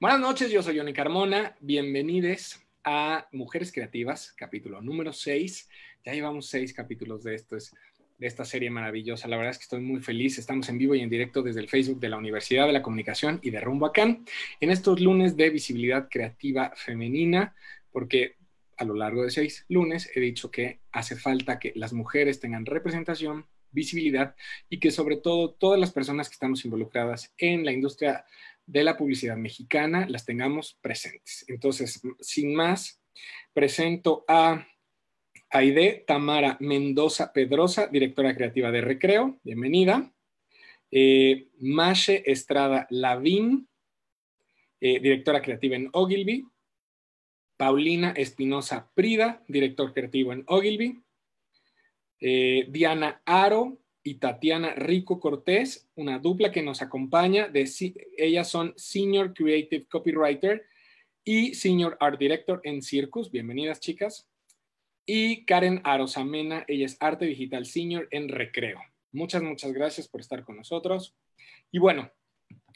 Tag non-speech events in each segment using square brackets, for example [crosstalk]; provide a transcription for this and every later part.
Buenas noches, yo soy Johnny Carmona. Bienvenidos a Mujeres Creativas, capítulo número 6. Ya llevamos seis capítulos de esto, es, de esta serie maravillosa. La verdad es que estoy muy feliz. Estamos en vivo y en directo desde el Facebook de la Universidad de la Comunicación y de Rumbo Acán en estos lunes de visibilidad creativa femenina, porque a lo largo de seis lunes he dicho que hace falta que las mujeres tengan representación, visibilidad y que sobre todo todas las personas que estamos involucradas en la industria de la publicidad mexicana las tengamos presentes. Entonces, sin más, presento a Aide Tamara Mendoza Pedrosa, directora creativa de Recreo, bienvenida. Eh, Mashe Estrada Lavín, eh, directora creativa en Ogilvy. Paulina Espinosa Prida, director creativo en Ogilvy. Eh, Diana Aro y Tatiana Rico Cortés, una dupla que nos acompaña. De, ellas son Senior Creative Copywriter y Senior Art Director en Circus. Bienvenidas, chicas. Y Karen Arosamena, ella es Arte Digital Senior en Recreo. Muchas, muchas gracias por estar con nosotros. Y bueno,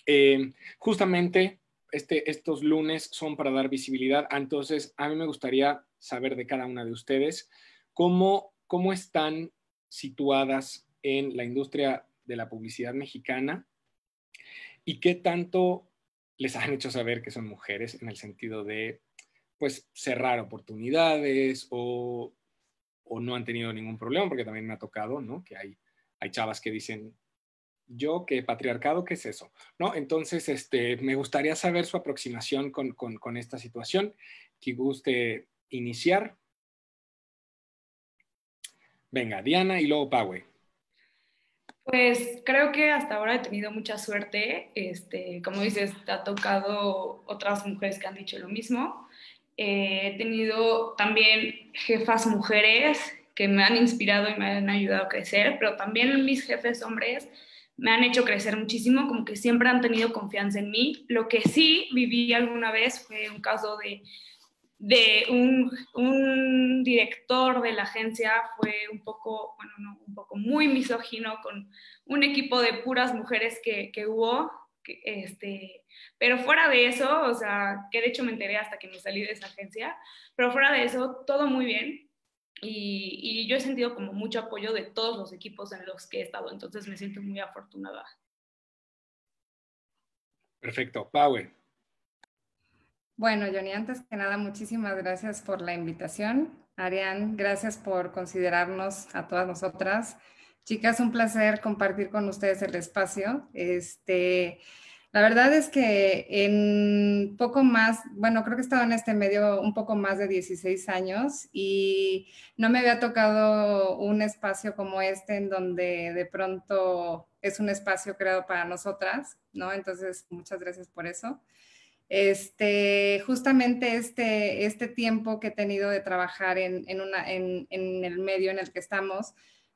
eh, justamente este, estos lunes son para dar visibilidad. Entonces, a mí me gustaría saber de cada una de ustedes cómo, cómo están situadas en la industria de la publicidad mexicana y qué tanto les han hecho saber que son mujeres en el sentido de, pues, cerrar oportunidades o, o no han tenido ningún problema, porque también me ha tocado, ¿no? Que hay, hay chavas que dicen, yo, ¿qué patriarcado? ¿Qué es eso? ¿No? Entonces, este, me gustaría saber su aproximación con, con, esta situación. Que guste iniciar. Venga, Diana y luego Paue. Pues creo que hasta ahora he tenido mucha suerte. Este, como dices, te ha tocado otras mujeres que han dicho lo mismo. Eh, he tenido también jefas mujeres que me han inspirado y me han ayudado a crecer, pero también mis jefes hombres me han hecho crecer muchísimo, como que siempre han tenido confianza en mí. Lo que sí viví alguna vez fue un caso de, de un, un, director de la agencia, fue un poco, bueno, no, un poco muy misógino con un equipo de puras mujeres que, que hubo, este, pero fuera de eso, o sea, que de hecho me enteré hasta que me salí de esa agencia, pero fuera de eso, todo muy bien. Y, yo he sentido como mucho apoyo de todos los equipos en los que he estado, entonces me siento muy afortunada. Perfecto. Paue. Bueno, Johnny, antes que nada, muchísimas gracias por la invitación. Arián, gracias por considerarnos a todas nosotras. Chicas, un placer compartir con ustedes el espacio. Este, la verdad es que en poco más, bueno, creo que he estado en este medio un poco más de 16 años y no me había tocado un espacio como este en donde de pronto es un espacio creado para nosotras, ¿no? Entonces, muchas gracias por eso. Este, justamente este, este tiempo que he tenido de trabajar en, en, el medio en el que estamos,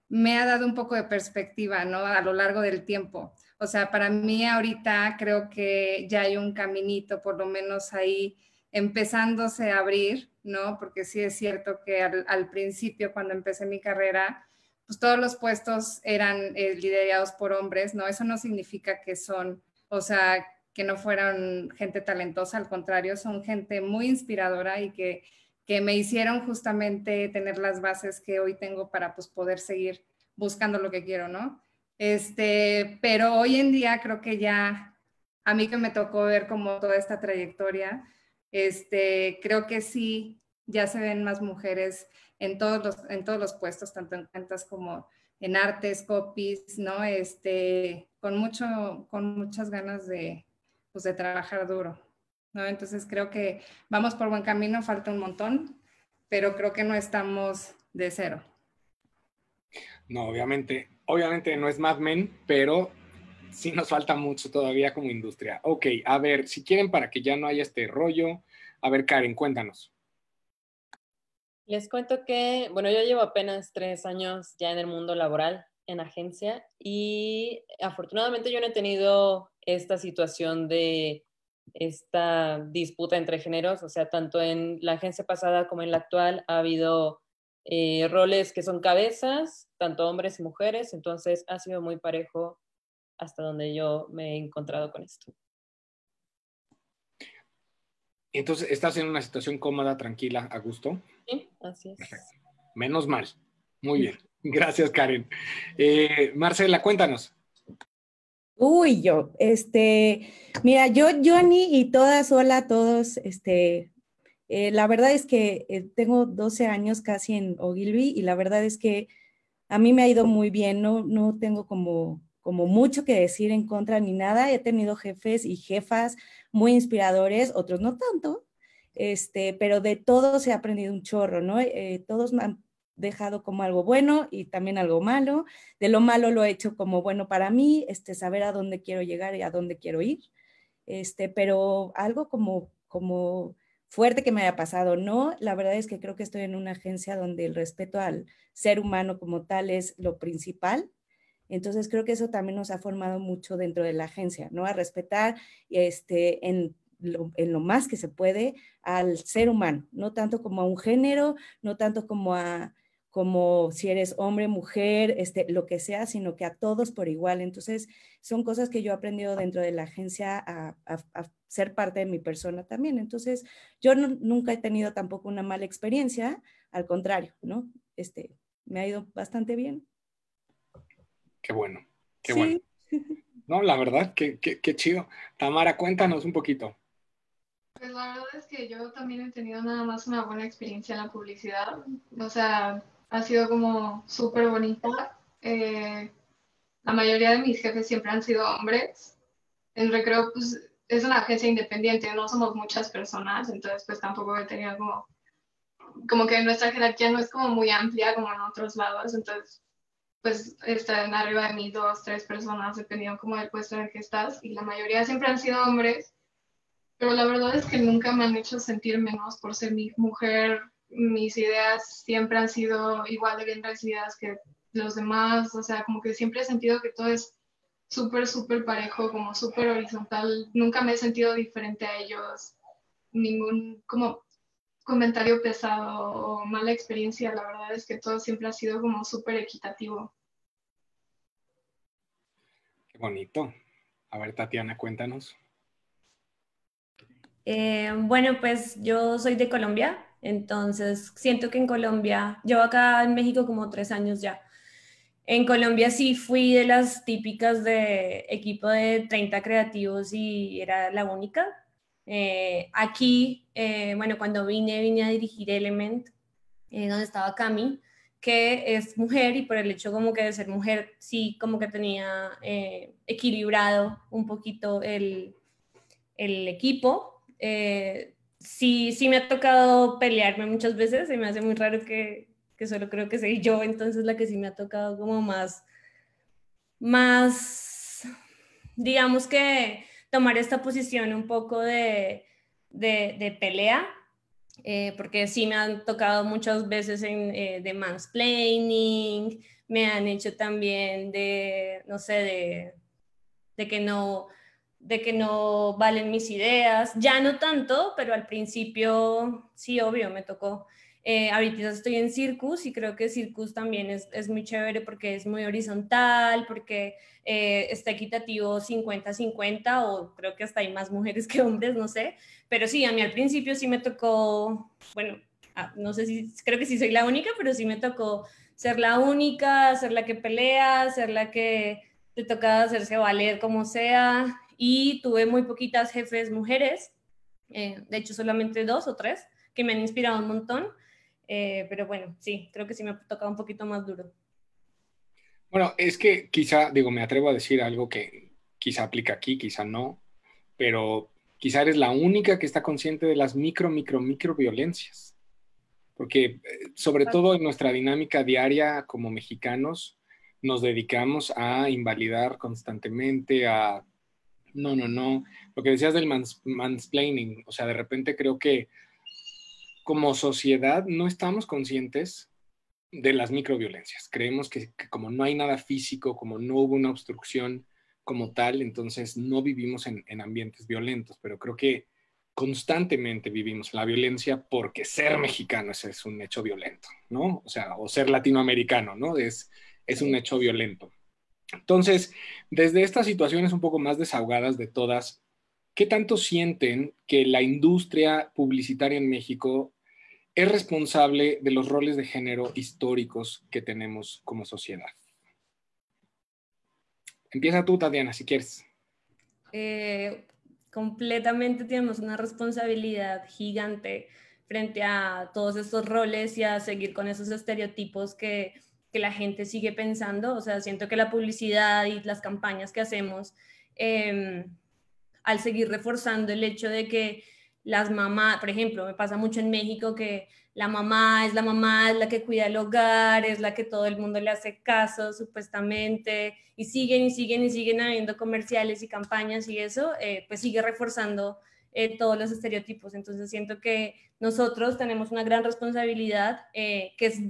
me ha dado un poco de perspectiva, ¿no? A lo largo del tiempo. O sea, para mí ahorita creo que ya hay un caminito, por lo menos ahí empezándose a abrir, ¿no? Porque sí es cierto que al, principio, cuando empecé mi carrera, pues todos los puestos eran eh, liderados por hombres, ¿no? Eso no significa que son, o sea, que no fueran gente talentosa, al contrario, son gente muy inspiradora y que, que me hicieron justamente tener las bases que hoy tengo para pues poder seguir buscando lo que quiero, ¿no? Este, pero hoy en día creo que ya, a mí que me tocó ver como toda esta trayectoria, este, creo que sí, ya se ven más mujeres en todos los, en todos los puestos, tanto en cuentas como en artes, copies, ¿no? Este, con, mucho, con muchas ganas de, pues, de trabajar duro, ¿no? Entonces creo que vamos por buen camino, falta un montón, pero creo que no estamos de cero. No, obviamente, obviamente no es Mad Men, pero sí nos falta mucho todavía como industria. Ok, a ver, si quieren para que ya no haya este rollo, a ver, Karen, cuéntanos. Les cuento que, bueno, yo llevo apenas tres años ya en el mundo laboral, en agencia, y afortunadamente yo no he tenido esta situación de esta disputa entre géneros, o sea, tanto en la agencia pasada como en la actual ha habido eh, roles que son cabezas, tanto hombres y mujeres, entonces ha sido muy parejo hasta donde yo me he encontrado con esto. Entonces, ¿estás en una situación cómoda, tranquila, a gusto? Sí, así es. Menos mal. Muy bien. Gracias, Karen. Eh, Marcela, cuéntanos. Uy, yo, este, mira, yo, Johnny y todas, hola todos, este, eh, la verdad es que eh, tengo 12 años casi en Ogilvy y la verdad es que a mí me ha ido muy bien, no, no tengo como, como mucho que decir en contra ni nada, he tenido jefes y jefas muy inspiradores, otros no tanto, este, pero de todos he aprendido un chorro, ¿no? Todos han dejado como algo bueno y también algo malo. De lo malo lo he hecho como bueno para mí, este, saber a dónde quiero llegar y a dónde quiero ir. Este, pero algo como, como fuerte que me haya pasado, no, la verdad es que creo que estoy en una agencia donde el respeto al ser humano como tal es lo principal. Entonces creo que eso también nos ha formado mucho dentro de la agencia, ¿no? A respetar este, en en lo más que se puede al ser humano, no tanto como a un género, no tanto como a como si eres hombre, mujer, este, lo que sea, sino que a todos por igual. Entonces, son cosas que yo he aprendido dentro de la agencia a, ser parte de mi persona también. Entonces, yo nunca he tenido tampoco una mala experiencia, al contrario, ¿no? Este, me ha ido bastante bien. Qué bueno, qué bueno. [laughs] No, la verdad, qué, qué, qué chido. Tamara, cuéntanos un poquito. Pues la verdad es que yo también he tenido nada más una buena experiencia en la publicidad. O sea, ha sido como súper bonita. Eh, la mayoría de mis jefes siempre han sido hombres. En Recreo, pues es una agencia independiente, no somos muchas personas, entonces pues tampoco he tenido como, como que nuestra jerarquía no es como muy amplia como en otros lados, entonces pues están arriba de mí dos, tres personas, dependiendo como del puesto en el que estás, y la mayoría siempre han sido hombres, pero la verdad es que nunca me han hecho sentir menos por ser mi mujer, mis ideas siempre han sido igual de bien recibidas que los demás, o sea, como que siempre he sentido que todo es súper, súper parejo, como súper horizontal, nunca me he sentido diferente a ellos, ningún como comentario pesado o mala experiencia, la verdad es que todo siempre ha sido como súper equitativo. Qué bonito. A ver, Tatiana, cuéntanos. Eh, bueno, pues yo soy de Colombia, entonces, siento que en Colombia, llevo acá en México como tres años ya. En Colombia sí fui de las típicas de equipo de 30 creativos y era la única. Eh, aquí, eh, bueno, cuando vine, vine a dirigir Element, eh, donde estaba Cami, que es mujer y por el hecho como que de ser mujer, sí, como que tenía equilibrado un poquito el, el equipo sí, sí me ha tocado pelearme muchas veces, se me hace muy raro que, que solo creo que soy yo, entonces la que sí me ha tocado como más, más, digamos que tomar esta posición un poco de, de, pelea, eh, porque sí me han tocado muchas veces en, eh, de mansplaining, me han hecho también de, no sé, de, de que no, de que no valen mis ideas, ya no tanto, pero al principio sí, obvio, me tocó. Eh, ahorita estoy en Circus y creo que Circus también es, es muy chévere porque es muy horizontal, porque eh, está equitativo 50-50 o creo que hasta hay más mujeres que hombres, no sé. Pero sí, a mí al principio sí me tocó, bueno, ah, no sé si, creo que sí soy la única, pero sí me tocó ser la única, ser la que pelea, ser la que te toca hacerse valer como sea y tuve muy poquitas jefes mujeres, eh, de hecho solamente dos o tres, que me han inspirado un montón, eh, pero bueno, sí, creo que sí me ha tocado un poquito más duro. Bueno, es que quizá, digo, me atrevo a decir algo que quizá aplica aquí, quizá no, pero quizá eres la única que está consciente de las micro, micro, micro violencias. Porque eh, sobre todo en nuestra dinámica diaria como mexicanos, nos dedicamos a invalidar constantemente, a no, no, no. Lo que decías del mansplaining, o sea, de repente creo que como sociedad no estamos conscientes de las microviolencias. Creemos que, como no hay nada físico, como no hubo una obstrucción como tal, entonces no vivimos en, en ambientes violentos, pero creo que constantemente vivimos la violencia porque ser mexicano es, es, un hecho violento, ¿no? O sea, o ser latinoamericano, ¿no? Es, es un hecho violento. Entonces, desde estas situaciones un poco más desahogadas de todas, ¿qué tanto sienten que la industria publicitaria en México es responsable de los roles de género históricos que tenemos como sociedad? Empieza tú, Tatiana, si quieres. Eh, completamente tenemos una responsabilidad gigante frente a todos estos roles y a seguir con esos estereotipos que, que la gente sigue pensando. O sea, siento que la publicidad y las campañas que hacemos, em, al seguir reforzando el hecho de que las mamás, por ejemplo, me pasa mucho en México que la mamá es la mamá, es la que cuida el hogar, es la que todo el mundo le hace caso, supuestamente, y siguen y siguen y siguen habiendo comerciales y campañas y eso, eh, pues sigue reforzando eh, todos los estereotipos. Entonces siento que nosotros tenemos una gran responsabilidad, eh, que es,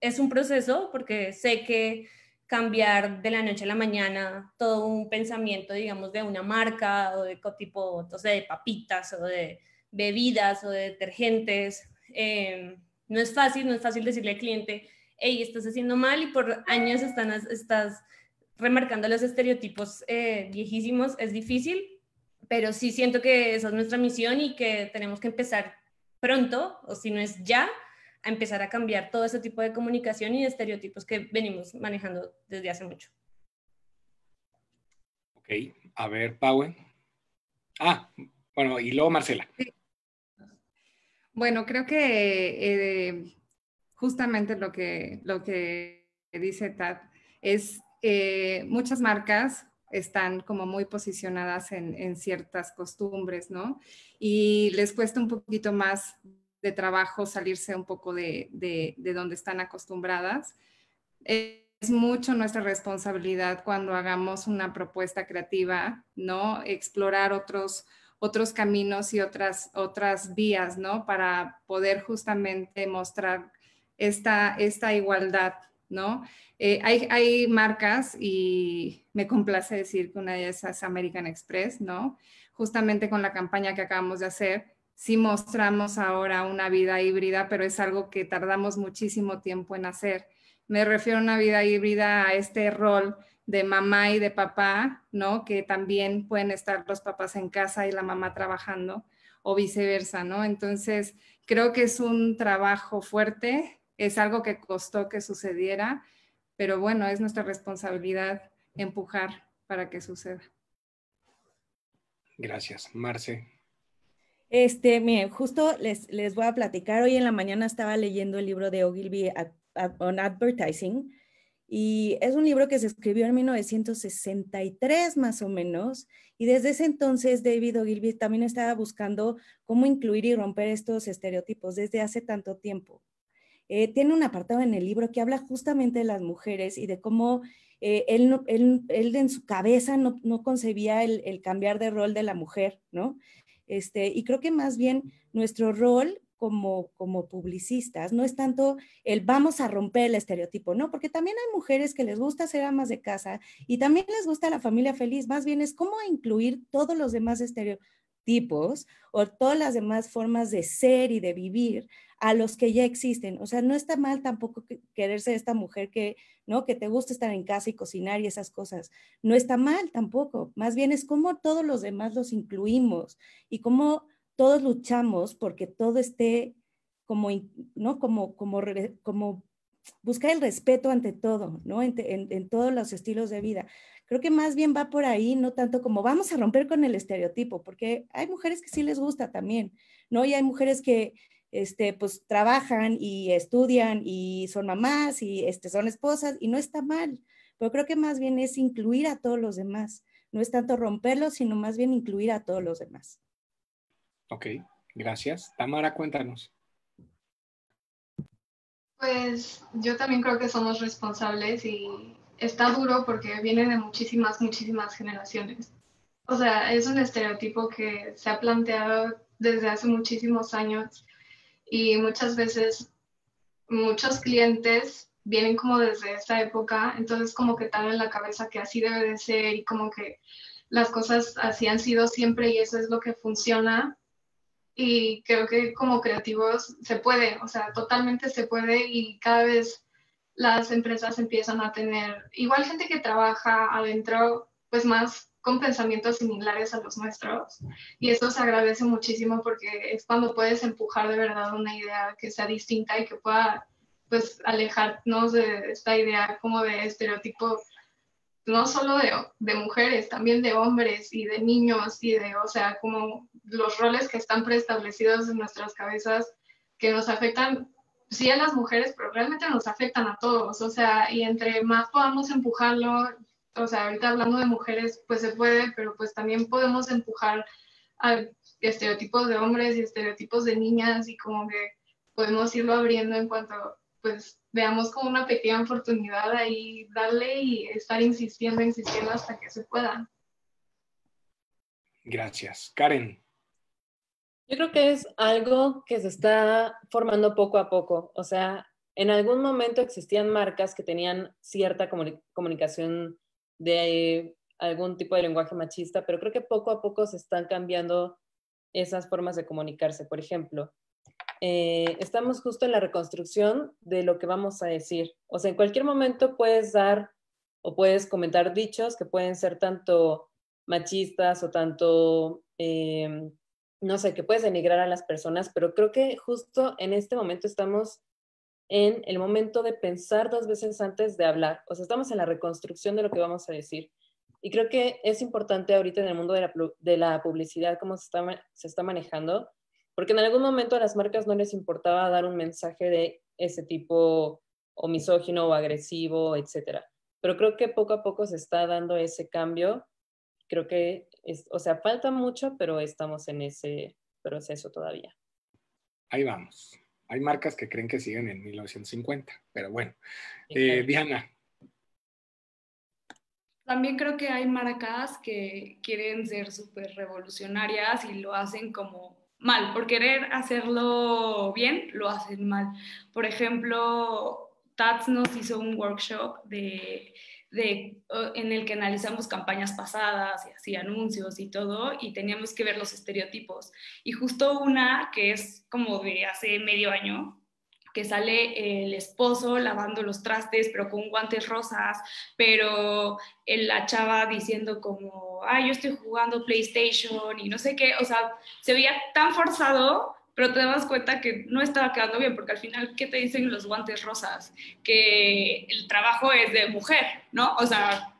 es un proceso, porque sé que cambiar de la noche a la mañana todo un pensamiento, digamos, de una marca o de tipo, no sé, de papitas o de bebidas o de detergentes, eh, no es fácil, no es fácil decirle al cliente, hey, estás haciendo mal y por años están, estás remarcando los estereotipos eh, viejísimos, es difícil, pero sí siento que esa es nuestra misión y que tenemos que empezar pronto, o si no es ya, a empezar a cambiar todo ese tipo de comunicación y de estereotipos que venimos manejando desde hace mucho. Ok, a ver, Pau. Ah, bueno, y luego Marcela. Bueno, creo que eh, justamente lo que, lo que dice Tad es eh, muchas marcas están como muy posicionadas en, ciertas costumbres, ¿no? Y les cuesta un poquito más de trabajo salirse un poco de, de, de donde están acostumbradas. Es mucho nuestra responsabilidad cuando hagamos una propuesta creativa, ¿no? Explorar otros, otros caminos y otras, otras vías, ¿no? Para poder justamente mostrar esta, esta igualdad, ¿no? Eh, hay, hay, marcas y me complace decir que una de esas es American Express, ¿no? Justamente con la campaña que acabamos de hacer, sí mostramos ahora una vida híbrida, pero es algo que tardamos muchísimo tiempo en hacer. Me refiero a una vida híbrida a este rol de mamá y de papá, ¿no? Que también pueden estar los papás en casa y la mamá trabajando o viceversa, ¿no? Entonces, creo que es un trabajo fuerte, es algo que costó que sucediera, pero bueno, es nuestra responsabilidad empujar para que suceda. Gracias. Marce. Este, miren, justo les, les voy a platicar. Hoy en la mañana estaba leyendo el libro de Ogilvy on Advertising y es un libro que se escribió en 1963 más o menos. Y desde ese entonces David Ogilvy también estaba buscando cómo incluir y romper estos estereotipos desde hace tanto tiempo. Eh, tiene un apartado en el libro que habla justamente de las mujeres y de cómo eh, él, él, él, en su cabeza no, no concebía el, el, cambiar de rol de la mujer, ¿no? Este, y creo que más bien nuestro rol como, como publicistas, no es tanto el vamos a romper el estereotipo, no, porque también hay mujeres que les gusta ser amas de casa y también les gusta la familia feliz, más bien es cómo incluir todos los demás estereotipos o todas las demás formas de ser y de vivir a los que ya existen. O sea, no está mal tampoco querer ser esta mujer que, ¿no? Que te gusta estar en casa y cocinar y esas cosas. No está mal tampoco. Más bien es cómo todos los demás los incluimos y cómo todos luchamos porque todo esté como, ¿no? Como, como, como buscar el respeto ante todo, ¿no? En, todos los estilos de vida. Creo que más bien va por ahí, no tanto como vamos a romper con el estereotipo, porque hay mujeres que sí les gusta también, ¿no? Y hay mujeres que, este, pues trabajan y estudian y son mamás y este, son esposas y no está mal, pero creo que más bien es incluir a todos los demás, no es tanto romperlos, sino más bien incluir a todos los demás. Ok, gracias. Tamara, cuéntanos. Pues yo también creo que somos responsables y está duro porque viene de muchísimas, muchísimas generaciones. O sea, es un estereotipo que se ha planteado desde hace muchísimos años y muchas veces muchos clientes vienen como desde esa época, entonces como que están en la cabeza que así debe de ser y como que las cosas así han sido siempre y eso es lo que funciona y creo que como creativos se puede, o sea, totalmente se puede y cada vez las empresas empiezan a tener, igual gente que trabaja adentro, pues más con pensamientos similares a los nuestros. Y eso se agradece muchísimo porque es cuando puedes empujar de verdad una idea que sea distinta y que pueda pues alejarnos de esta idea como de estereotipo no solo de, de, mujeres, también de hombres y de niños y de, o sea, como los roles que están preestablecidos en nuestras cabezas que nos afectan, sí a las mujeres, pero realmente nos afectan a todos, o sea, y entre más podamos empujarlo, o sea, ahorita hablando de mujeres, pues se puede, pero pues también podemos empujar a estereotipos de hombres y estereotipos de niñas y como que podemos irlo abriendo en cuanto pues veamos como una pequeña oportunidad ahí, darle y estar insistiendo, insistiendo hasta que se pueda. Gracias. Karen. Yo creo que es algo que se está formando poco a poco. O sea, en algún momento existían marcas que tenían cierta comunicación de algún tipo de lenguaje machista, pero creo que poco a poco se están cambiando esas formas de comunicarse. Por ejemplo, eh, estamos justo en la reconstrucción de lo que vamos a decir. O sea, en cualquier momento puedes dar o puedes comentar dichos que pueden ser tanto machistas o tanto, eh, no sé, que puedes denigrar a las personas, pero creo que justo en este momento estamos en el momento de pensar dos veces antes de hablar. O sea, estamos en la reconstrucción de lo que vamos a decir. Y creo que es importante ahorita en el mundo de la, publicidad, cómo se está manejando, porque en algún momento a las marcas no les importaba dar un mensaje de ese tipo o misógino o agresivo, etcétera. Pero creo que poco a poco se está dando ese cambio. Creo que, es, o sea, falta mucho, pero estamos en ese proceso todavía. Ahí vamos. Hay marcas que creen que siguen en 1950, pero bueno. Eh, Diana. También creo que hay marcas que quieren ser súper revolucionarias y lo hacen como mal, por querer hacerlo bien, lo hacen mal. Por ejemplo, Tats nos hizo un workshop de, de, en el que analizamos campañas pasadas y así anuncios y todo, y teníamos que ver los estereotipos. Y justo una que es como de hace medio año, que sale el esposo lavando los trastes, pero con guantes rosas, pero la chava diciendo como, ay, yo estoy jugando PlayStation y no sé qué, o sea, se veía tan forzado, pero te das cuenta que no estaba quedando bien, porque al final, ¿qué te dicen los guantes rosas? Que el trabajo es de mujer, ¿no? O sea,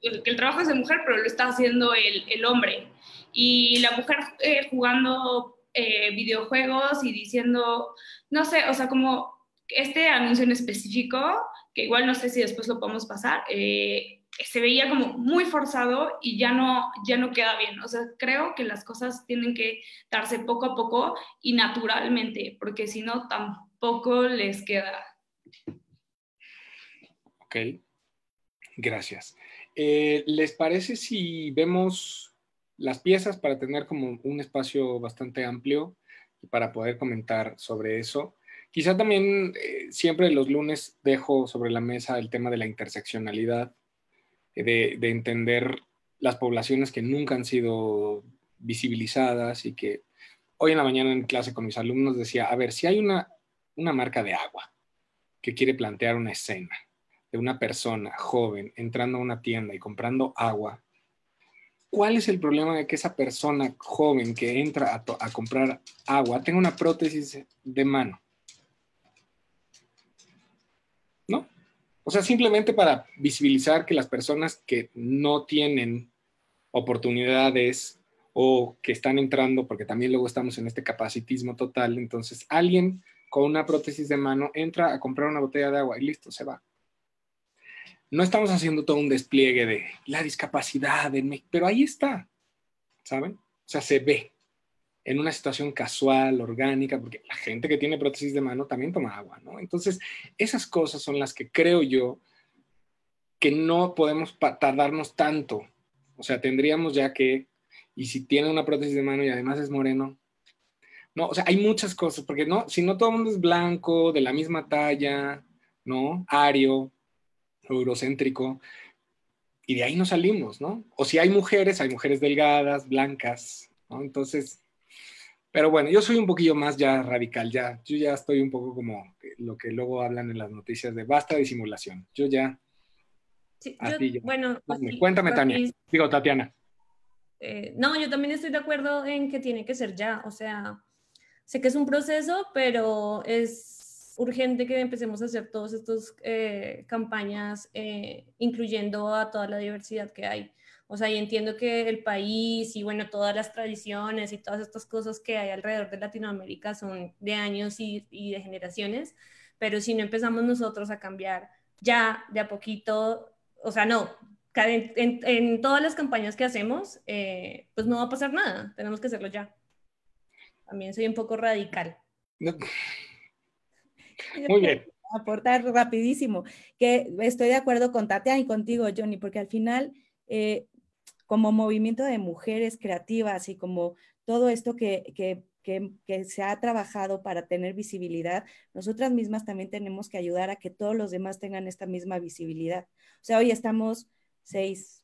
que el trabajo es de mujer, pero lo está haciendo el, el hombre. Y la mujer eh, jugando eh, videojuegos y diciendo, no sé, o sea, como este anuncio en específico, que igual no sé si después lo podemos pasar, eh, se veía como muy forzado y ya no, ya no queda bien. O sea, creo que las cosas tienen que darse poco a poco y naturalmente, porque si no, tampoco les queda. Ok, gracias. Eh, ¿Les parece si vemos las piezas para tener como un espacio bastante amplio y para poder comentar sobre eso. Quizá también eh, siempre los lunes dejo sobre la mesa el tema de la interseccionalidad, eh, de, de, entender las poblaciones que nunca han sido visibilizadas y que hoy en la mañana en clase con mis alumnos decía, a ver, si hay una, una marca de agua que quiere plantear una escena de una persona joven entrando a una tienda y comprando agua ¿Cuál es el problema de que esa persona joven que entra a, comprar agua tenga una prótesis de mano? ¿No? O sea, simplemente para visibilizar que las personas que no tienen oportunidades o que están entrando, porque también luego estamos en este capacitismo total, entonces alguien con una prótesis de mano entra a comprar una botella de agua y listo, se va no estamos haciendo todo un despliegue de la discapacidad, pero ahí está, ¿saben? O sea, se ve en una situación casual, orgánica, porque la gente que tiene prótesis de mano también toma agua, ¿no? Entonces, esas cosas son las que creo yo que no podemos tardarnos tanto. O sea, tendríamos ya que, y si tiene una prótesis de mano y además es moreno, no, o sea, hay muchas cosas, porque no, si no todo el mundo es blanco, de la misma talla, ¿no? Ario, eurocéntrico, y de ahí no salimos, ¿no? O si hay mujeres, hay mujeres delgadas, blancas, ¿no? Entonces, pero bueno, yo soy un poquillo más ya radical, ya, yo ya estoy un poco como lo que luego hablan en las noticias de basta de simulación. Yo ya Sí, yo- ya. bueno, pues Dame, sí, Cuéntame, Tania. Digo, Tatiana. eh, no, yo también estoy de acuerdo en que tiene que ser ya, o sea, sé que es un proceso, pero es urgente que empecemos a hacer todas estas eh, campañas, eh, incluyendo a toda la diversidad que hay. O sea, y entiendo que el país y bueno, todas las tradiciones y todas estas cosas que hay alrededor de Latinoamérica son de años y, de generaciones, pero si no empezamos nosotros a cambiar ya de a poquito, o sea, no, en todas las campañas que hacemos, eh, pues no va a pasar nada, tenemos que hacerlo ya. También soy un poco radical. No. Muy bien. aportar rapidísimo, que estoy de acuerdo con Tatiana y contigo, Johnny, porque al final, eh, como movimiento de mujeres creativas y como todo esto que, que, que, que se ha trabajado para tener visibilidad, nosotras mismas también tenemos que ayudar a que todos los demás tengan esta misma visibilidad. O sea, hoy estamos seis,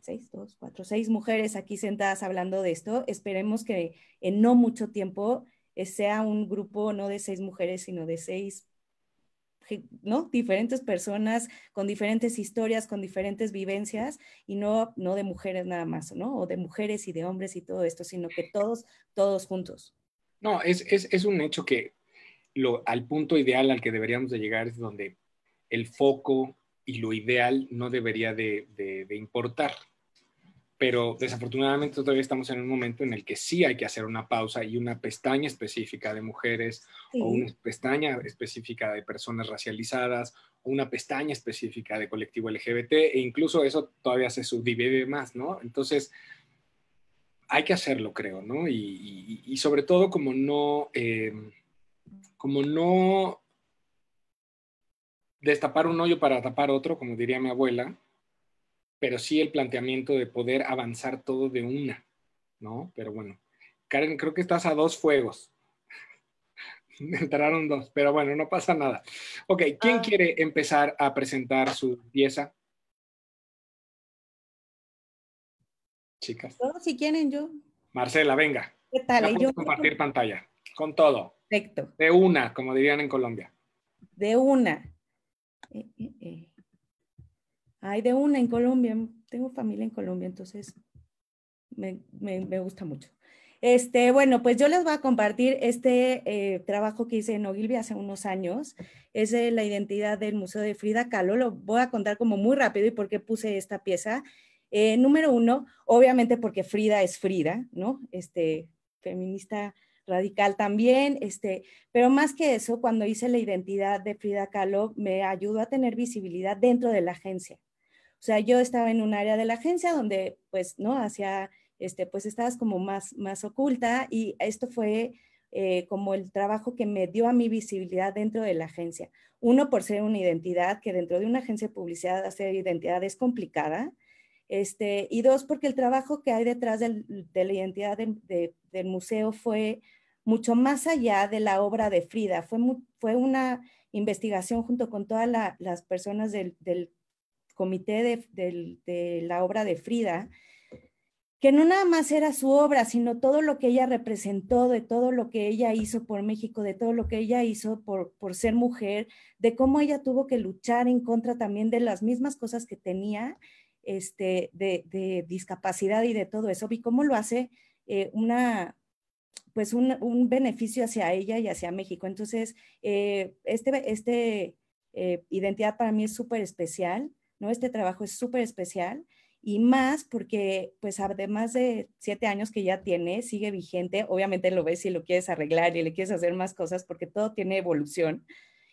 seis, dos, cuatro, seis mujeres aquí sentadas hablando de esto. Esperemos que en no mucho tiempo sea un grupo no de seis mujeres, sino de seis ¿no? Diferentes personas con diferentes historias, con diferentes vivencias y no, no de mujeres nada más, ¿no? O de mujeres y de hombres y todo esto, sino que todos, todos juntos. No, es, es, es un hecho que lo, al punto ideal al que deberíamos de llegar es donde el foco y lo ideal no debería de, de- de importar. Pero desafortunadamente todavía estamos en un momento en el que sí hay que hacer una pausa y una pestaña específica de mujeres o una pestaña específica de personas racializadas o una pestaña específica de colectivo LGBT e incluso eso todavía se subdivide más, ¿no? Entonces, hay que hacerlo, creo, ¿no? Y, y- y sobre todo como no, eh, como no destapar un hoyo para tapar otro, como diría mi abuela, pero sí el planteamiento de poder avanzar todo de una, ¿no? Pero bueno, Karen, creo que estás a dos fuegos. [laughs] Entraron dos, pero bueno, no pasa nada. Ok, ¿quién Ah. quiere empezar a presentar su pieza? Chicas. Todos si quieren yo. Marcela, venga. ¿Qué tal? Yo compartir pantalla. Con todo. perfecto, De una, como dirían en Colombia. de una. Eh, eh, eh. Ay, de una en Colombia. Tengo familia en Colombia, entonces me, me- me gusta mucho. Este, bueno, pues yo les voy a compartir este eh, trabajo que hice en Ogilvy hace unos años. Es la identidad del Museo de Frida Kahlo. Lo voy a contar como muy rápido y por qué puse esta pieza. Eh, número uno, obviamente porque Frida es Frida, ¿no? Este, feminista radical también, este, pero más que eso, cuando hice la identidad de Frida Kahlo, me ayudó a tener visibilidad dentro de la agencia. Sea, yo estaba en un área de la agencia donde, pues, ¿no? Hacia, este, pues, estabas como más, más oculta y esto fue eh, como el trabajo que me dio a mi visibilidad dentro de la agencia. Uno, por ser una identidad, que dentro de una agencia de publicidad hacer identidad es complicada. Este, y dos, porque el trabajo que hay detrás del- de la identidad del- de- del museo fue mucho más allá de la obra de Frida. Fue, mu- fue una investigación junto con todas la- las personas del, del comité de, la obra de Frida, que no nada más era su obra, sino todo lo que ella representó, de todo lo que ella hizo por México, de todo lo que ella hizo por, ser mujer, de cómo ella tuvo que luchar en contra también de las mismas cosas que tenía este, de, discapacidad y de todo eso, y cómo lo hace eh, una, pues un, un beneficio hacia ella y hacia México. Entonces, eh, este, este eh, identidad para mí es súper especial, ¿no? Este trabajo es súper especial y más porque, pues además de siete años que ya tiene, sigue vigente, obviamente lo ves si lo quieres arreglar y le quieres hacer más cosas porque todo tiene evolución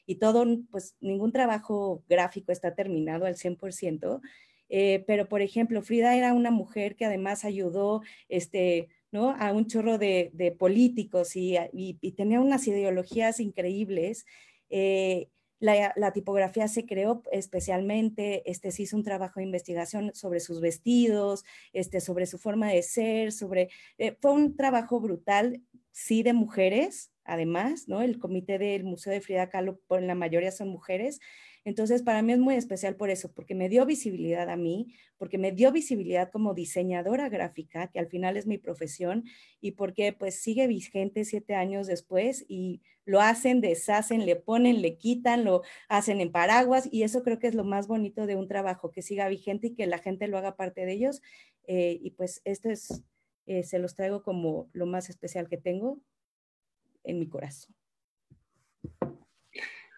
y todo, pues ningún trabajo gráfico está terminado al 100%. Eh, pero, por ejemplo, Frida era una mujer que además ayudó este, ¿no? a un chorro de, políticos y, y, y, tenía unas ideologías increíbles. Eh, la, tipografía se creó especialmente, este, se hizo un trabajo de investigación sobre sus vestidos, este, sobre su forma de ser, sobre, eh, fue un trabajo brutal, sí, de mujeres, además, ¿no? El comité del Museo de Frida Kahlo, por la mayoría son mujeres, Entonces, para mí es muy especial por eso, porque me dio visibilidad a mí, porque me dio visibilidad como diseñadora gráfica, que al final es mi profesión, y porque pues sigue vigente siete años después y lo hacen, deshacen, le ponen, le quitan, lo hacen en paraguas, y eso creo que es lo más bonito de un trabajo, que siga vigente y que la gente lo haga parte de ellos. Eh, y pues esto es, eh, se los traigo como lo más especial que tengo en mi corazón.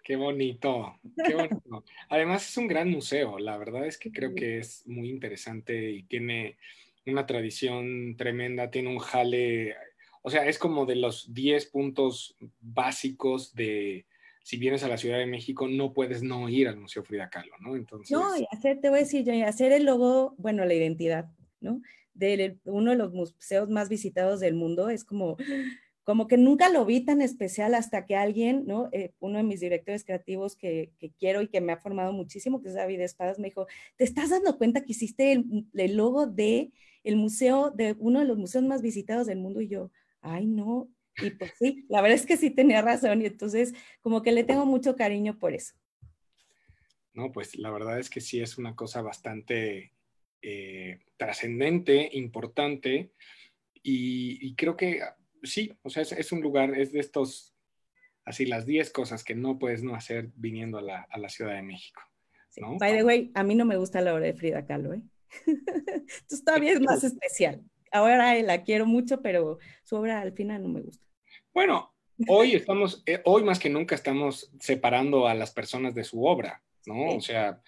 Qué bonito, qué bonito. Además es un gran museo, la verdad es que creo que es muy interesante y tiene una tradición tremenda, tiene un jale, o sea, es como de los 10 puntos básicos de, si vienes a la Ciudad de México, no puedes no ir al Museo Frida Kahlo, ¿no? Entonces... No, y hacer, te voy a decir, yo, hacer el logo, bueno, la identidad, ¿no? De uno de los museos más visitados del mundo, es como, como que nunca lo vi tan especial hasta que alguien, ¿no? Eh, uno de mis directores creativos que, quiero y que me ha formado muchísimo, que es David Espadas, me dijo, ¿te estás dando cuenta que hiciste el, el, logo de el museo, de uno de los museos más visitados del mundo? Y yo, ay, no. Y pues sí, la verdad es que sí tenía razón y entonces como que le tengo mucho cariño por eso. No, pues la verdad es que sí es una cosa bastante eh, trascendente, importante y creo que sí, o sea, es, un lugar, es de estos, así las 10 cosas que no puedes no hacer viniendo a la, Ciudad de México. ¿no? By the way, a mí no me gusta la obra de Frida Kahlo, ¿eh? [laughs] Entonces todavía es más especial. Ahora la quiero mucho, pero su obra al final no me gusta. Bueno, hoy estamos, eh, hoy más que nunca estamos separando a las personas de su obra, ¿no? O sea,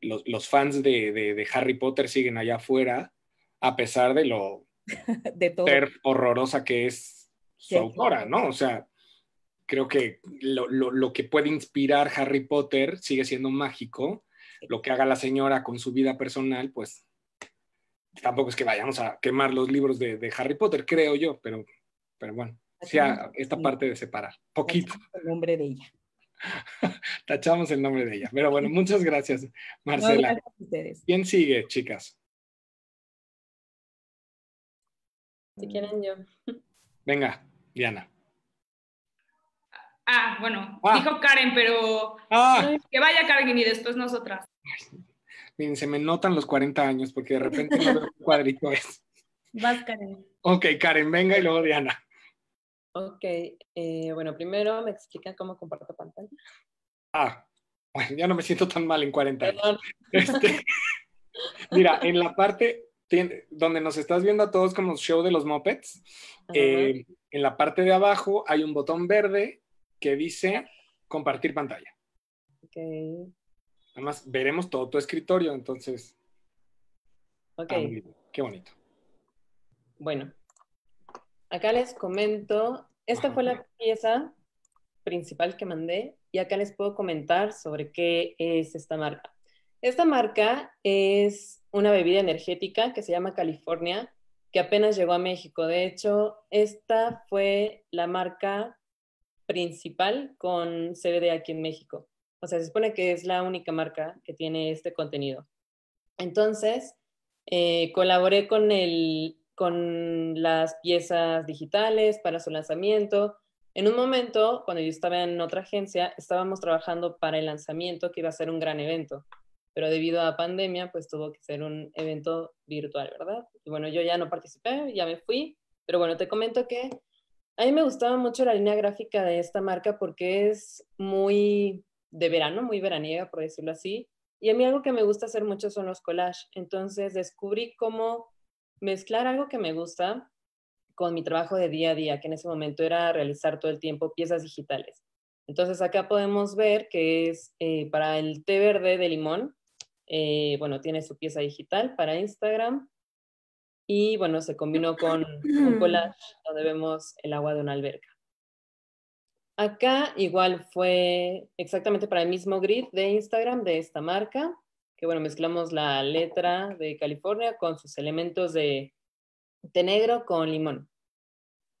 los, fans de, de, Harry Potter siguen allá afuera, a pesar de lo [laughs] de todo. horrorosa que es su autora, ¿no? O sea, creo que lo, que puede inspirar Harry Potter sigue siendo mágico. Lo que haga la señora con su vida personal, pues tampoco es que vayamos a quemar los libros de, Harry Potter, creo yo, pero, pero bueno, sea esta parte de separar, poquito. El nombre de ella. [laughs] Tachamos el nombre de ella. Pero bueno, muchas gracias, Marcela. gracias a ustedes. ¿Quién sigue, chicas? Si quieren yo. Venga, Diana. Ah, bueno, ah. dijo Karen, pero ah. que vaya Karen y después nosotras. miren, se me notan los 40 años porque de repente no veo cuadrito es. Vas, Karen. Ok, Karen, venga y luego Diana. Ok, eh, bueno, primero me explican cómo comparto pantalla. Ah, bueno, ya no me siento tan mal en 40 años. Este, [laughs] mira, en la parte donde nos estás viendo a todos como show de los mopeds, eh, en la parte de abajo hay un botón verde que dice compartir pantalla. Ok. Además, veremos todo tu escritorio, entonces. Ok. qué bonito. Bueno, acá les comento, esta fue la pieza principal que mandé y acá les puedo comentar sobre qué es esta marca. Esta marca es una bebida energética que se llama California, que apenas llegó a México. De hecho, esta fue la marca principal con CBD aquí en México. O sea, se supone que es la única marca que tiene este contenido. Entonces, eh, colaboré con, el, con las piezas digitales para su lanzamiento. En un momento, cuando yo estaba en otra agencia, estábamos trabajando para el lanzamiento, que iba a ser un gran evento pero debido a pandemia, pues tuvo que ser un evento virtual, ¿verdad? Y bueno, yo ya no participé, ya me fui, pero bueno, te comento que a mí me gustaba mucho la línea gráfica de esta marca porque es muy de verano, muy veraniega, por decirlo así. Y a mí algo que me gusta hacer mucho son los collages. Entonces descubrí cómo mezclar algo que me gusta con mi trabajo de día a día, que en ese momento era realizar todo el tiempo piezas digitales. Entonces acá podemos ver que es eh, para el té verde de limón, eh, bueno, tiene su pieza digital para Instagram y bueno, se combinó con un collage donde vemos el agua de una alberca. Acá igual fue exactamente para el mismo grid de Instagram de esta marca, que bueno, mezclamos la letra de California con sus elementos de té negro con limón.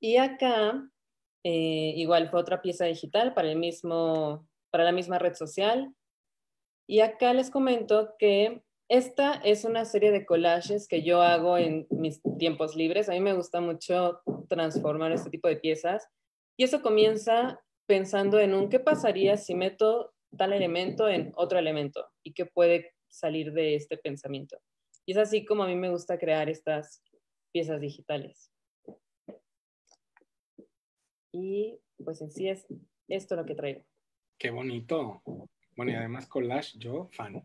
Y acá eh, igual fue otra pieza digital para, el mismo, para la misma red social, y acá les comento que esta es una serie de collages que yo hago en mis tiempos libres. A mí me gusta mucho transformar este tipo de piezas. Y eso comienza pensando en un qué pasaría si meto tal elemento en otro elemento y qué puede salir de este pensamiento. Y es así como a mí me gusta crear estas piezas digitales. Y pues en sí es esto lo que traigo. Qué bonito. Bueno, y además collage, yo fan.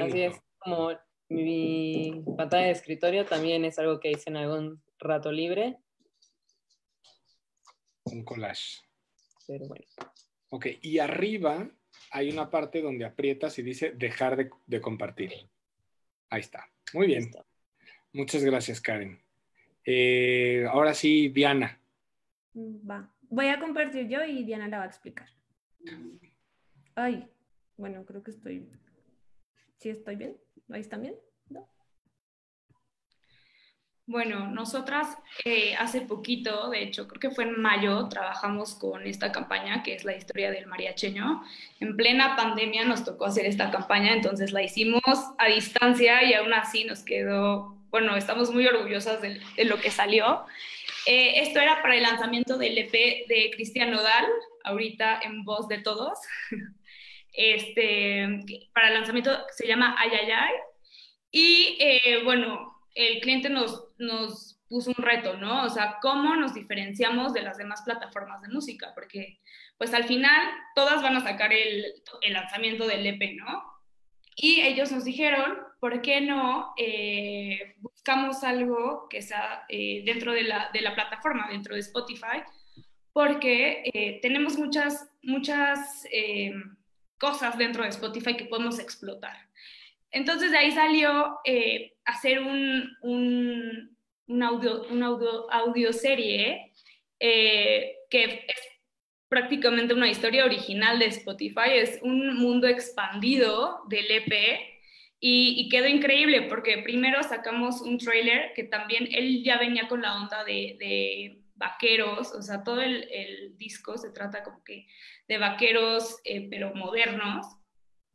así es, como mi pantalla de escritorio también es algo que hice en algún rato libre. Un collage. Pero bueno. Ok, y arriba hay una parte donde aprietas y dice dejar de, compartir. Ahí está. Muy bien. Muchas gracias, Karen. Eh, ahora sí, Diana. Va. Voy a compartir yo y Diana la va a explicar. Ay, bueno, creo que estoy. ¿Sí estoy bien? ¿Ahí están bien? Bueno, nosotras eh, hace poquito, de hecho, creo que fue en mayo, trabajamos con esta campaña que es la historia del mariacheño. En plena pandemia nos tocó hacer esta campaña, entonces la hicimos a distancia y aún así nos quedó, bueno, estamos muy orgullosas de, lo que salió. Eh, esto era para el lanzamiento del EP de Cristian Nodal, ahorita en voz de todos. [laughs] Este, para lanzamiento se llama Ayayay. Y eh, bueno, el cliente nos, nos puso un reto, ¿no? O sea, ¿cómo nos diferenciamos de las demás plataformas de música? Porque, pues al final, todas van a sacar el, el lanzamiento del EP, ¿no? Y ellos nos dijeron, ¿por qué no eh, buscamos algo que sea eh, dentro de la, de la, plataforma, dentro de Spotify? Porque eh, tenemos muchas, muchas cosas dentro de Spotify que podemos explotar. Entonces de ahí salió eh, hacer un, un, audio, un audio, audioserie eh, que es prácticamente una historia original de Spotify, es un mundo expandido del EP y, quedó increíble porque primero sacamos un trailer que también él ya venía con la onda de, vaqueros, o sea, todo el, disco se trata como que de vaqueros, eh, pero modernos.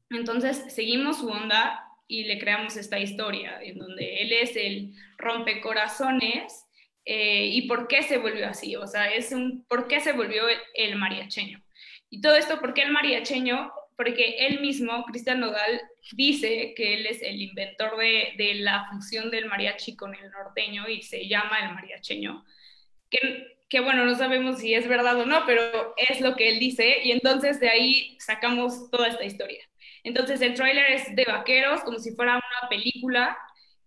Entonces seguimos su onda y le creamos esta historia en donde él es el rompecorazones eh, y por qué se volvió así, o sea, es un por qué se volvió el, mariacheño. Y todo esto, ¿por qué el mariacheño? Porque él mismo, Cristian Nodal, dice que él es el inventor de, la fusión del mariachi con el norteño y se llama el mariacheño. Que, bueno, no sabemos si es verdad o no, pero es lo que él dice y entonces de ahí sacamos toda esta historia. Entonces el tráiler es de vaqueros, como si fuera una película,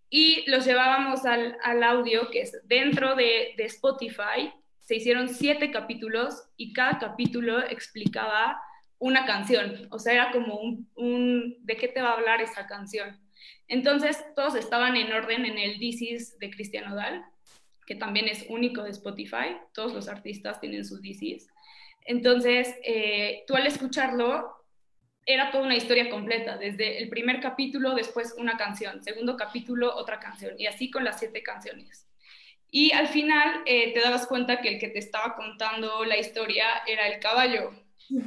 y los llevábamos al, audio, que es dentro de, Spotify. Se hicieron siete capítulos y cada capítulo explicaba una canción, o sea, era como un, ¿de qué te va a hablar esa canción? Entonces, todos estaban en orden en el DCs de Cristian Odal, que también es único de Spotify, todos los artistas tienen sus DCs. Entonces, eh, tú al escucharlo, era toda una historia completa, desde el primer capítulo, después una canción, segundo capítulo, otra canción, y así con las siete canciones. Y al final eh, te dabas cuenta que el que te estaba contando la historia era el caballo.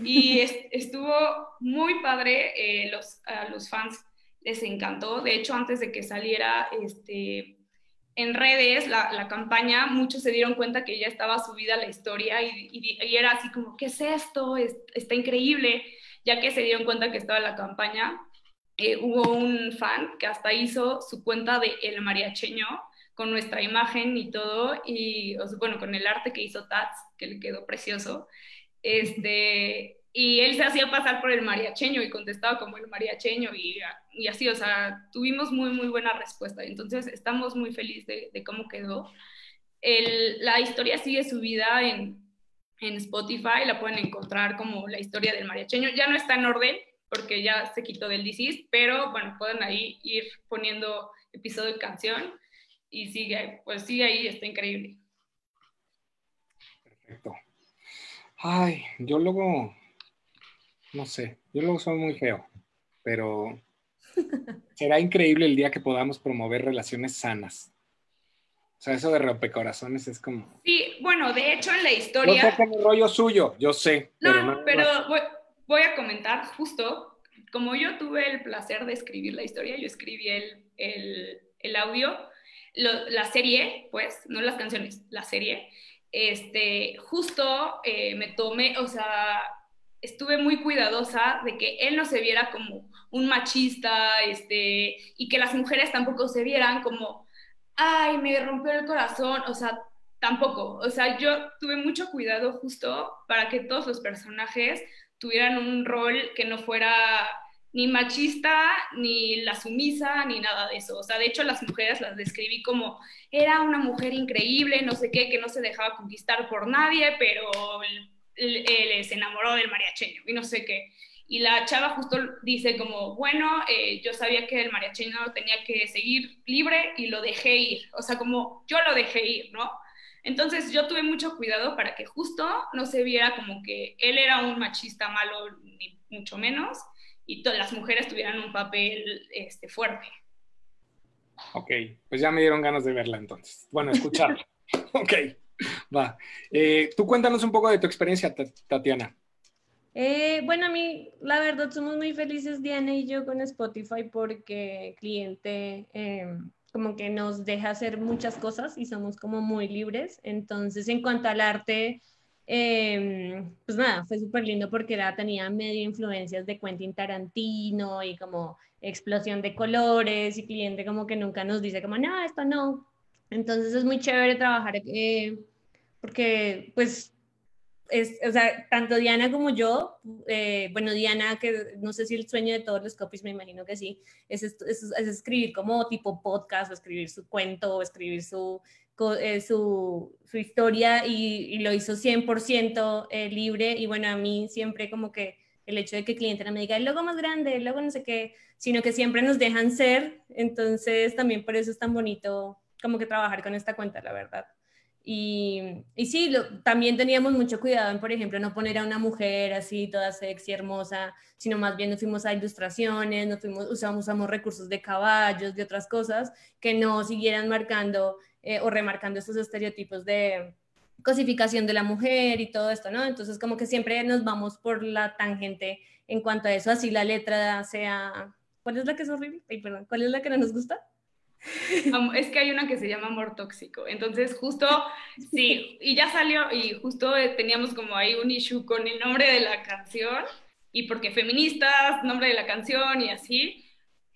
Y estuvo muy padre, eh, los, a los fans les encantó. De hecho, antes de que saliera este, en redes la, la, campaña, muchos se dieron cuenta que ya estaba subida la historia y, y, era así como, ¿qué es esto? está increíble ya que se dieron cuenta que estaba la campaña, eh, hubo un fan que hasta hizo su cuenta de El Mariacheño con nuestra imagen y todo, y bueno, con el arte que hizo Tats, que le quedó precioso, este, y él se hacía pasar por el mariacheño y contestaba como el mariacheño y, y así, o sea, tuvimos muy, muy buena respuesta, entonces estamos muy felices de, de cómo quedó. El, la historia sigue subida en, en Spotify, la pueden encontrar como la historia del mariacheño. Ya no está en orden porque ya se quitó del DCs, pero bueno, pueden ahí ir poniendo episodio de canción y sigue, pues sigue ahí, está increíble. Perfecto. Ay, yo luego, no sé, yo luego soy muy feo, pero [laughs] será increíble el día que podamos promover relaciones sanas. O sea, eso de rompecorazones es como. Sí, bueno, de hecho en la historia. No sé rollo suyo, yo sé. No, pero, voy, a comentar justo, como yo tuve el placer de escribir la historia, yo escribí el, el, el audio, la serie, pues, no las canciones, la serie. Este, justo eh, me tomé, o sea, estuve muy cuidadosa de que él no se viera como un machista, este, y que las mujeres tampoco se vieran como, ay, me rompió el corazón, o sea, tampoco, o sea, yo tuve mucho cuidado justo para que todos los personajes tuvieran un rol que no fuera ni machista, ni la sumisa, ni nada de eso. O sea, de hecho las mujeres las describí como era una mujer increíble, no sé qué, que no se dejaba conquistar por nadie, pero él, se enamoró del mariacheño y no sé qué. Y la chava justo dice como, bueno, eh, yo sabía que el mariacheño tenía que seguir libre y lo dejé ir. O sea, como yo lo dejé ir, ¿no? Entonces yo tuve mucho cuidado para que justo no se viera como que él era un machista malo, ni mucho menos, y todas las mujeres tuvieran un papel este, fuerte. Ok, pues ya me dieron ganas de verla entonces. Bueno, escucharla. [laughs] ok, [laughs] va. Eh, tú cuéntanos un poco de tu experiencia, Tatiana. Eh, bueno, a mí, la verdad, somos muy felices, Diana y yo, con Spotify porque cliente em, como que nos deja hacer muchas cosas y somos como muy libres. Entonces, en cuanto al arte, em, pues nada, fue súper lindo porque era, tenía medio influencias de Quentin Tarantino y como explosión de colores y cliente como que nunca nos dice como, no, esto no. Entonces es muy chévere trabajar eh, porque pues es, o sea, tanto Diana como yo, eh, bueno, Diana, que no sé si el sueño de todos los copies, me imagino que sí, es, es, escribir como tipo podcast, o escribir su cuento, o escribir su, eh, su, su, historia, y, y, lo hizo 100% eh, libre, y bueno, a mí siempre como que el hecho de que el cliente no me diga el logo más grande, el logo no sé qué, sino que siempre nos dejan ser, entonces también por eso es tan bonito como que trabajar con esta cuenta, la verdad. Y, y sí, también teníamos mucho cuidado en, por ejemplo, no poner a una mujer así toda sexy, hermosa, sino más bien nos fuimos a ilustraciones, nos fuimos, usamos, usamos recursos de caballos, de otras cosas, que no siguieran marcando eh, o remarcando estos estereotipos de cosificación de la mujer y todo esto, ¿no? Entonces, como que siempre nos vamos por la tangente en cuanto a eso, así la letra sea... ¿Cuál es la que es horrible? Ay, perdón, ¿cuál es la que no nos gusta? [laughs] Es que hay una que se llama amor tóxico. Entonces, justo, sí, [laughs] y ya salió, y justo eh, teníamos como ahí un issue con el nombre de la canción, y porque feministas, nombre de la canción y así,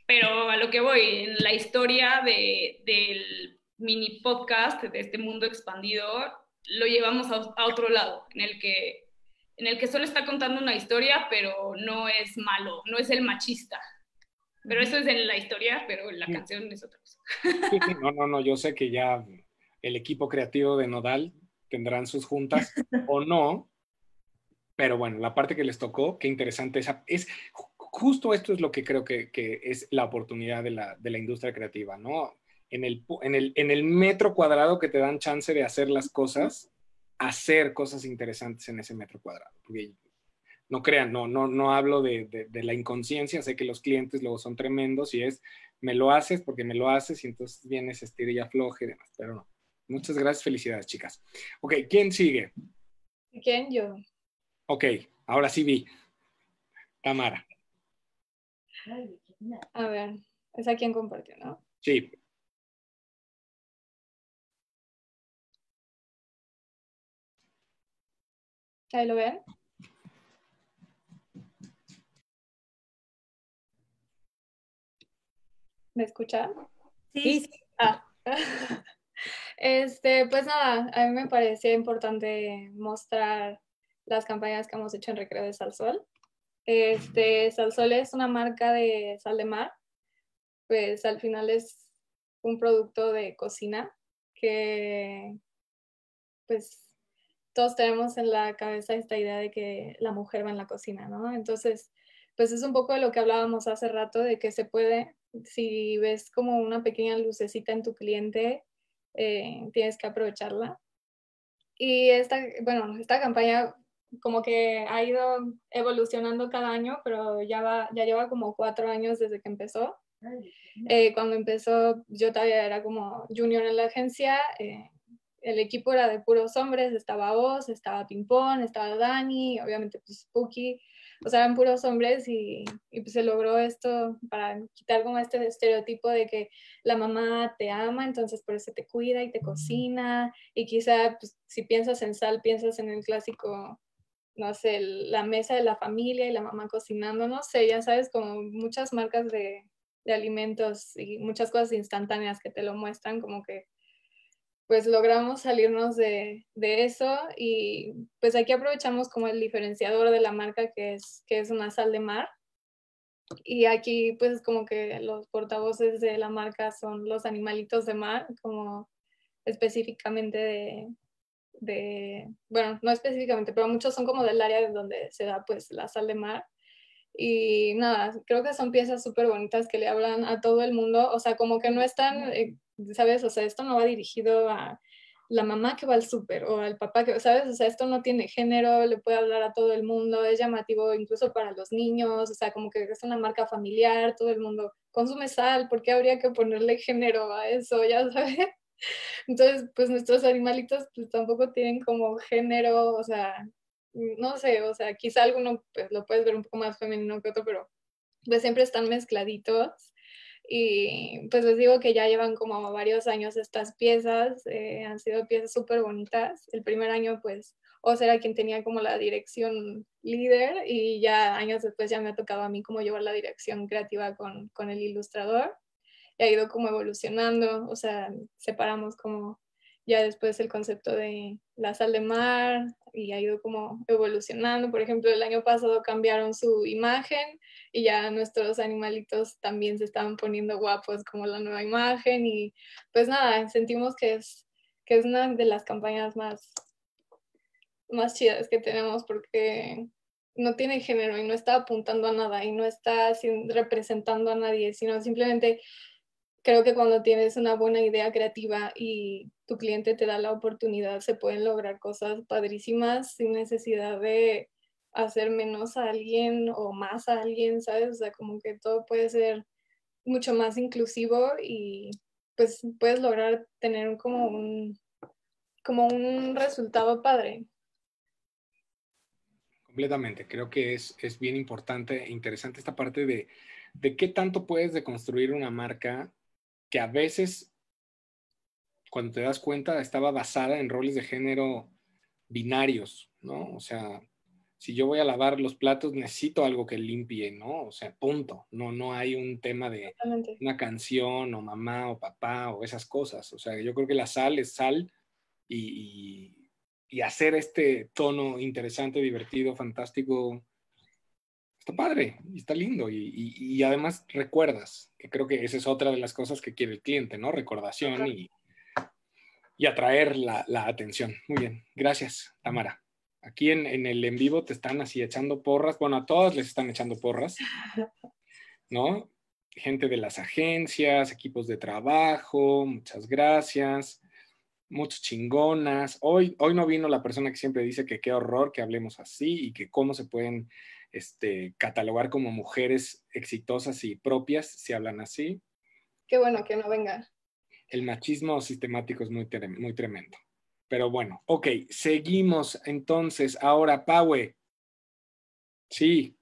pero a lo que voy, en la historia de, del mini podcast, de este mundo expandido, lo llevamos a, a otro lado, en el que en el que solo está contando una historia, pero no es malo, no es el machista, pero eso es en la historia, pero la canción es otra cosa. no, no, no, yo sé que ya el equipo creativo de Nodal tendrán sus juntas [laughs] o no, pero bueno, la parte que les tocó, qué interesante es, es justo esto es lo que creo que, que es la oportunidad de la, de la, industria creativa, ¿no? En el, en, el, en el metro cuadrado que te dan chance de hacer las cosas, hacer cosas interesantes en ese metro cuadrado. Porque no crean, no, no, no hablo de, la inconsciencia, sé que los clientes luego son tremendos y es, me lo haces porque me lo haces y entonces vienes estira y afloje y demás, pero no. Muchas gracias, felicidades, chicas. Ok, ¿quién sigue? ¿Quién? Yo. Ok, ahora sí vi. Tamara. A ver, es a quien compartió, ¿no? Sí. Ahí lo ven. ¿Me escuchan? Sí. Ah. [laughs] Este, pues nada, a mí me parecía importante mostrar las campañas que hemos hecho en Recreo de Salsol. Este, Salsol es una marca de sal de mar, pues al final es un producto de cocina que pues todos tenemos en la cabeza esta idea de que la mujer va en la cocina, ¿no? Entonces, pues es un poco de lo que hablábamos hace rato, de que se puede si ves como una pequeña lucecita en tu cliente, eh, tienes que aprovecharla. Y esta, bueno, esta campaña como que ha ido evolucionando cada año, pero ya, va, ya lleva como cuatro años desde que empezó. Eh, cuando empezó, yo todavía era como junior en la agencia. Eh, el equipo era de puros hombres, estaba Oz, estaba Pimpón, estaba Dani, obviamente pues Spooky o sea, eran puros hombres y, y pues se logró esto para quitar como este estereotipo de que la mamá te ama, entonces por eso te cuida y te cocina y quizá pues, si piensas en sal, piensas en el clásico no sé, la mesa de la familia y la mamá cocinando, no sé, ya sabes, como muchas marcas de, de alimentos y muchas cosas instantáneas que te lo muestran, como que pues logramos salirnos de, de, eso y pues aquí aprovechamos como el diferenciador de la marca que es, que es una sal de mar. Y aquí pues como que los portavoces de la marca son los animalitos de mar, como específicamente de, de, bueno, no específicamente, pero muchos son como del área donde se da pues la sal de mar. Y nada, creo que son piezas súper bonitas que le hablan a todo el mundo, o sea, como que no están, eh, ¿sabes? O sea, esto no va dirigido a la mamá que va al súper o al papá que, ¿sabes? O sea, esto no tiene género, le puede hablar a todo el mundo, es llamativo incluso para los niños, o sea, como que es una marca familiar, todo el mundo consume sal, ¿por qué habría que ponerle género a eso? Ya [laughs] sabes. Entonces, pues nuestros animalitos pues tampoco tienen como género, o sea, no sé, o sea, quizá alguno pues, lo puedes ver un poco más femenino que otro, pero pues siempre están mezcladitos. Y pues les digo que ya llevan como varios años estas piezas, eh, han sido piezas súper bonitas. El primer año pues o era quien tenía como la dirección líder y ya años después ya me ha tocado a mí como llevar la dirección creativa con, con el ilustrador y ha ido como evolucionando, o sea, separamos como ya después el concepto de la sal de mar y ha ido como evolucionando. Por ejemplo, el año pasado cambiaron su imagen y ya nuestros animalitos también se estaban poniendo guapos como la nueva imagen y pues nada, sentimos que es, que es una de las campañas más, más chidas que tenemos porque no tiene género y no está apuntando a nada y no está representando a nadie, sino simplemente creo que cuando tienes una buena idea creativa y tu cliente te da la oportunidad, se pueden lograr cosas padrísimas sin necesidad de hacer menos a alguien o más a alguien, ¿sabes? O sea, como que todo puede ser mucho más inclusivo y pues puedes lograr tener como un, como un resultado padre. Completamente, creo que es, es bien importante e interesante esta parte de, de qué tanto puedes deconstruir una marca que a veces, cuando te das cuenta, estaba basada en roles de género binarios, ¿no? O sea, si yo voy a lavar los platos, necesito algo que limpie, ¿no? O sea, punto. No, no hay un tema de una canción o mamá o papá o esas cosas. O sea, yo creo que la sal es sal y, y hacer este tono interesante, divertido, fantástico, está padre y está lindo y, además recuerdas, que creo que esa es otra de las cosas que quiere el cliente, ¿no? Recordación y, y atraer la, atención. Muy bien, gracias, Tamara. Aquí en, en, el en vivo te están así echando porras, bueno, a todas les están echando porras, [laughs] ¿no? Gente de las agencias, equipos de trabajo, muchas gracias, muchas chingonas. Hoy, hoy no vino la persona que siempre dice que qué horror que hablemos así y que cómo se pueden este, catalogar como mujeres exitosas y propias, si hablan así. Qué bueno que no venga. El machismo sistemático es muy, muy tremendo. Pero bueno, ok, seguimos entonces. Ahora, Paue. Sí.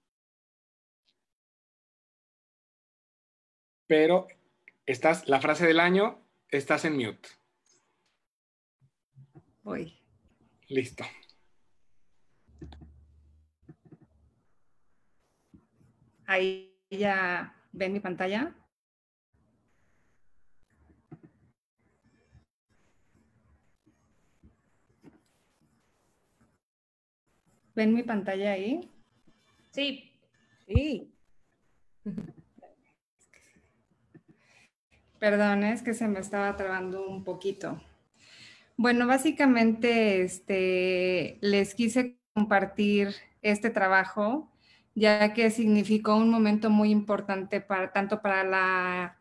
Pero estás, la frase del año, estás en mute. Voy. Listo. Ahí ya ven mi pantalla. ¿Ven mi pantalla ahí? Sí. Sí. [laughs] Perdón, es que se me estaba trabando un poquito. Bueno, básicamente este, les quise compartir este trabajo ya que significó un momento muy importante para, tanto para la,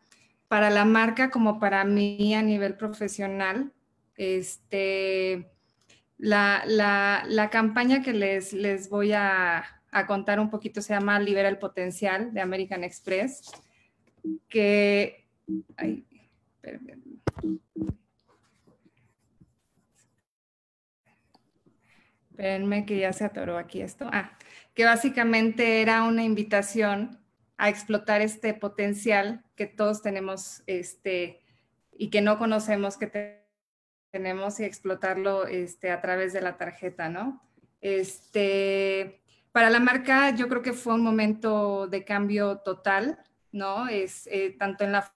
para la marca como para mí a nivel profesional. Este, la, la, campaña que les, les voy a, a, contar un poquito se llama Libera el Potencial de American Express, que... Ay, Espérenme que ya se atoró aquí esto. Ah, que básicamente era una invitación a explotar este potencial que todos tenemos este, y que no conocemos que tenemos y explotarlo este, a través de la tarjeta, ¿no? Este, para la marca yo creo que fue un momento de cambio total, ¿no? Es eh, tanto en la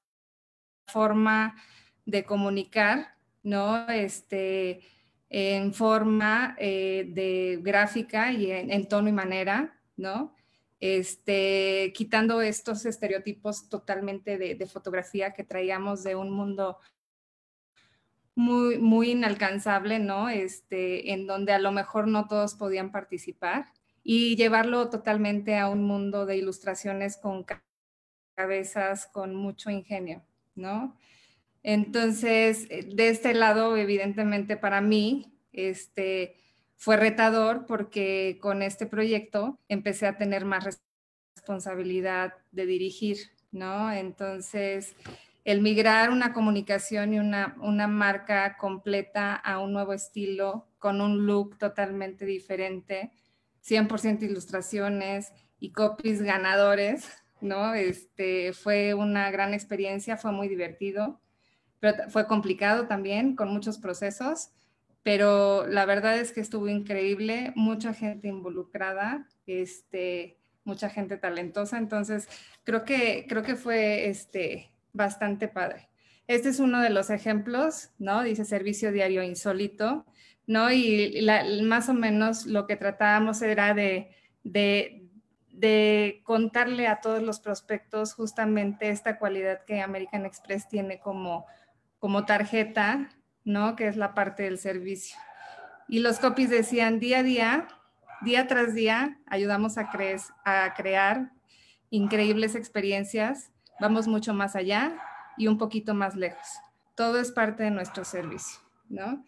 forma de comunicar, ¿no? Este, en forma eh, de gráfica y en, tono y manera, ¿no? Este, quitando estos estereotipos totalmente de, fotografía que traíamos de un mundo muy, muy inalcanzable, ¿no? Este, en donde a lo mejor no todos podían participar y llevarlo totalmente a un mundo de ilustraciones con cabezas, con mucho ingenio, ¿no? Entonces, eh, de este lado, evidentemente para mí, este, fue retador porque con este proyecto empecé a tener más responsabilidad de dirigir, ¿no? Entonces, el migrar una comunicación y una, una marca completa a un nuevo estilo, con un look totalmente diferente, 100% ilustraciones y copies ganadores, ¿no? Este, fue una gran experiencia, fue muy divertido fue complicado también, con muchos procesos, pero la verdad es que estuvo increíble, mucha gente involucrada, este, mucha gente talentosa, entonces creo que, creo que fue este, bastante padre. Este es uno de los ejemplos, ¿no? Dice servicio diario insólito, ¿no? Y más o menos lo que tratábamos era de, de, de contarle a todos los prospectos justamente esta cualidad que American Express tiene como como tarjeta, ¿no? Que es la parte del servicio. Y los copies decían día a día, día tras día, ayudamos a, a crear increíbles experiencias, vamos mucho más allá y un poquito más lejos. Todo es parte de nuestro servicio, ¿no?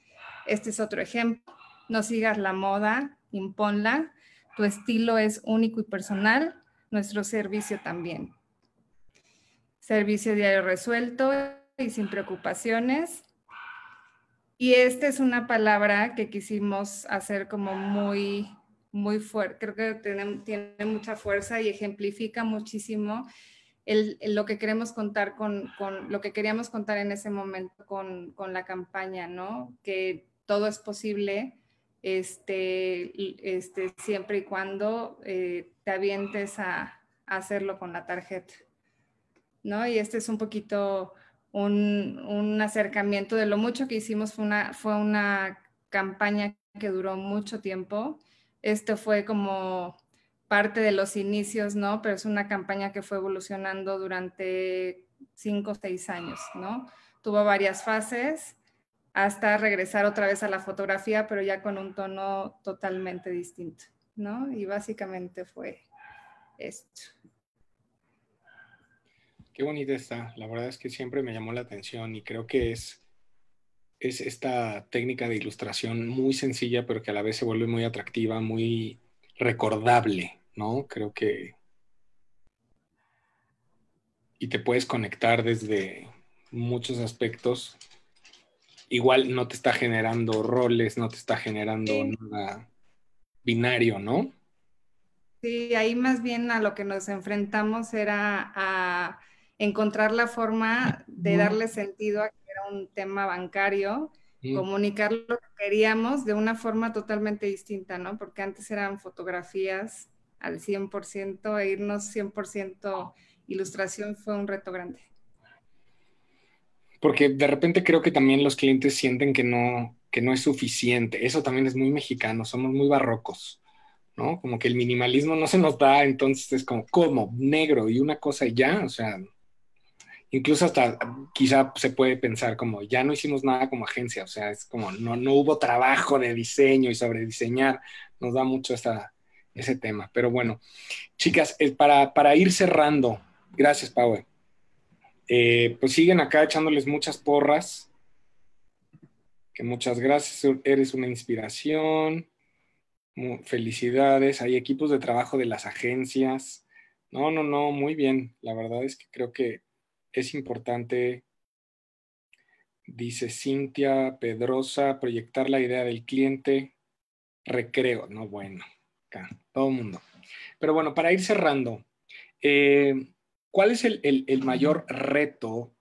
Este es otro ejemplo. No sigas la moda, imponla. Tu estilo es único y personal, nuestro servicio también. Servicio diario resuelto y sin preocupaciones. Y esta es una palabra que quisimos hacer como muy, muy fuerte. Creo que tiene, tiene, mucha fuerza y ejemplifica muchísimo el, lo que queremos contar con, con, lo que queríamos contar en ese momento con, con la campaña, ¿no? Que todo es posible este, este, siempre y cuando eh, te avientes a, a hacerlo con la tarjeta, ¿no? Y este es un poquito un, acercamiento de lo mucho que hicimos. Fue una, fue una campaña que duró mucho tiempo. Esto fue como parte de los inicios, ¿no? Pero es una campaña que fue evolucionando durante cinco o seis años, ¿no? Tuvo varias fases hasta regresar otra vez a la fotografía, pero ya con un tono totalmente distinto, ¿no? Y básicamente fue esto. Qué bonita está. La verdad es que siempre me llamó la atención y creo que es, es esta técnica de ilustración muy sencilla, pero que a la vez se vuelve muy atractiva, muy recordable, ¿no? Creo que... Y te puedes conectar desde muchos aspectos. Igual no te está generando roles, no te está generando nada binario, ¿no? Sí, ahí más bien a lo que nos enfrentamos era a encontrar la forma de darle sentido a que era un tema bancario, comunicar lo que queríamos de una forma totalmente distinta, ¿no? Porque antes eran fotografías al 100% e irnos 100% ilustración fue un reto grande. Porque de repente creo que también los clientes sienten que no, que no es suficiente. Eso también es muy mexicano, somos muy barrocos. ¿no? Como que el minimalismo no se nos da, entonces es como, ¿cómo? Negro y una cosa y ya, o sea, incluso hasta quizá se puede pensar como ya no hicimos nada como agencia, o sea, es como no, no hubo trabajo de diseño y sobre diseñar, nos da mucho esta, ese tema. Pero bueno, chicas, eh, para, para ir cerrando, gracias, Pau. Eh, pues siguen acá echándoles muchas porras. Que muchas gracias, eres una inspiración. Felicidades. Hay equipos de trabajo de las agencias. No, no, no, muy bien. La verdad es que creo que es importante, dice Cintia Pedrosa, proyectar la idea del cliente, recreo, no bueno, acá, todo el mundo. Pero bueno, para ir cerrando, eh, ¿cuál es el, el mayor reto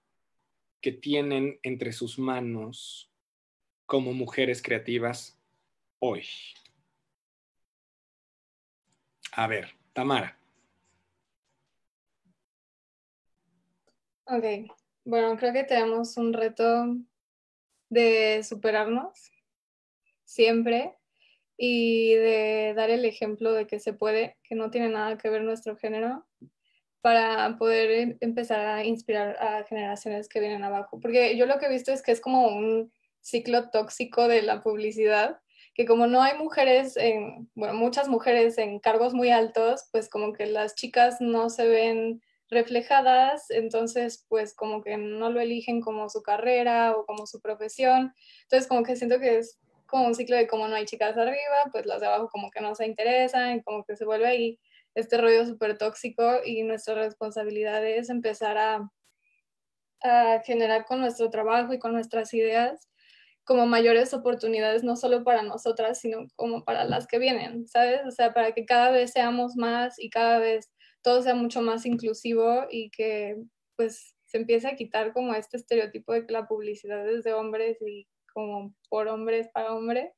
que tienen entre sus manos como mujeres creativas hoy? A ver, Tamara. Ok, bueno, creo que tenemos un reto de superarnos siempre y de dar el ejemplo de que se puede, que no tiene nada que ver nuestro género, para poder em, empezar a inspirar a generaciones que vienen abajo. Porque yo lo que he visto es que es como un ciclo tóxico de la publicidad, que como no hay mujeres, en, bueno, muchas mujeres en cargos muy altos, pues como que las chicas no se ven reflejadas, entonces pues como que no lo eligen como su carrera o como su profesión. Entonces como que siento que es como un ciclo de como no hay chicas arriba, pues las de abajo como que no se interesan y como que se vuelve ahí este rollo súper tóxico y nuestra responsabilidad es empezar a, a generar con nuestro trabajo y con nuestras ideas como mayores oportunidades, no solo para nosotras, sino como para las que vienen, ¿sabes? O sea, para que cada vez seamos más y cada vez todo sea mucho más inclusivo y que pues se empiece a quitar como este estereotipo de que la publicidad es de hombres y como por hombres para hombres.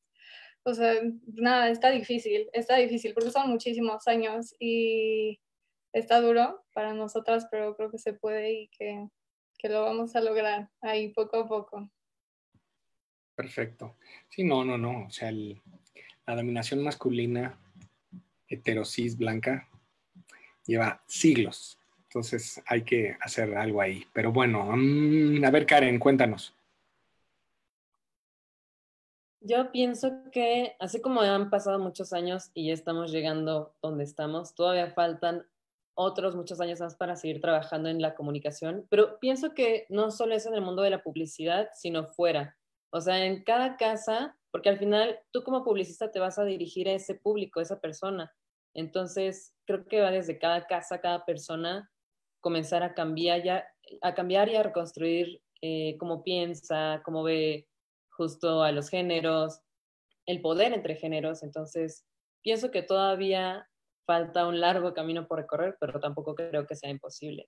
O sea, nada, está difícil, está difícil porque son muchísimos años y está duro para nosotras, pero creo que se puede y que, que lo vamos a lograr ahí poco a poco. Perfecto. Sí, no, no, no. O sea, la dominación masculina heterosis blanca lleva siglos. Entonces hay que hacer algo ahí. Pero bueno, mm, a ver Karen, cuéntanos. Yo pienso que así como han pasado muchos años y ya estamos llegando donde estamos, todavía faltan otros muchos años más para seguir trabajando en la comunicación, pero pienso que no solo es en el mundo de la publicidad, sino fuera. O sea, en cada casa, porque al final tú como publicista te vas a dirigir a ese público, a esa persona. Entonces, creo que va desde cada casa, cada persona, comenzar a cambiar, ya, a cambiar y a reconstruir eh, cómo piensa, cómo ve justo a los géneros, el poder entre géneros. Entonces, pienso que todavía falta un largo camino por recorrer, pero tampoco creo que sea imposible.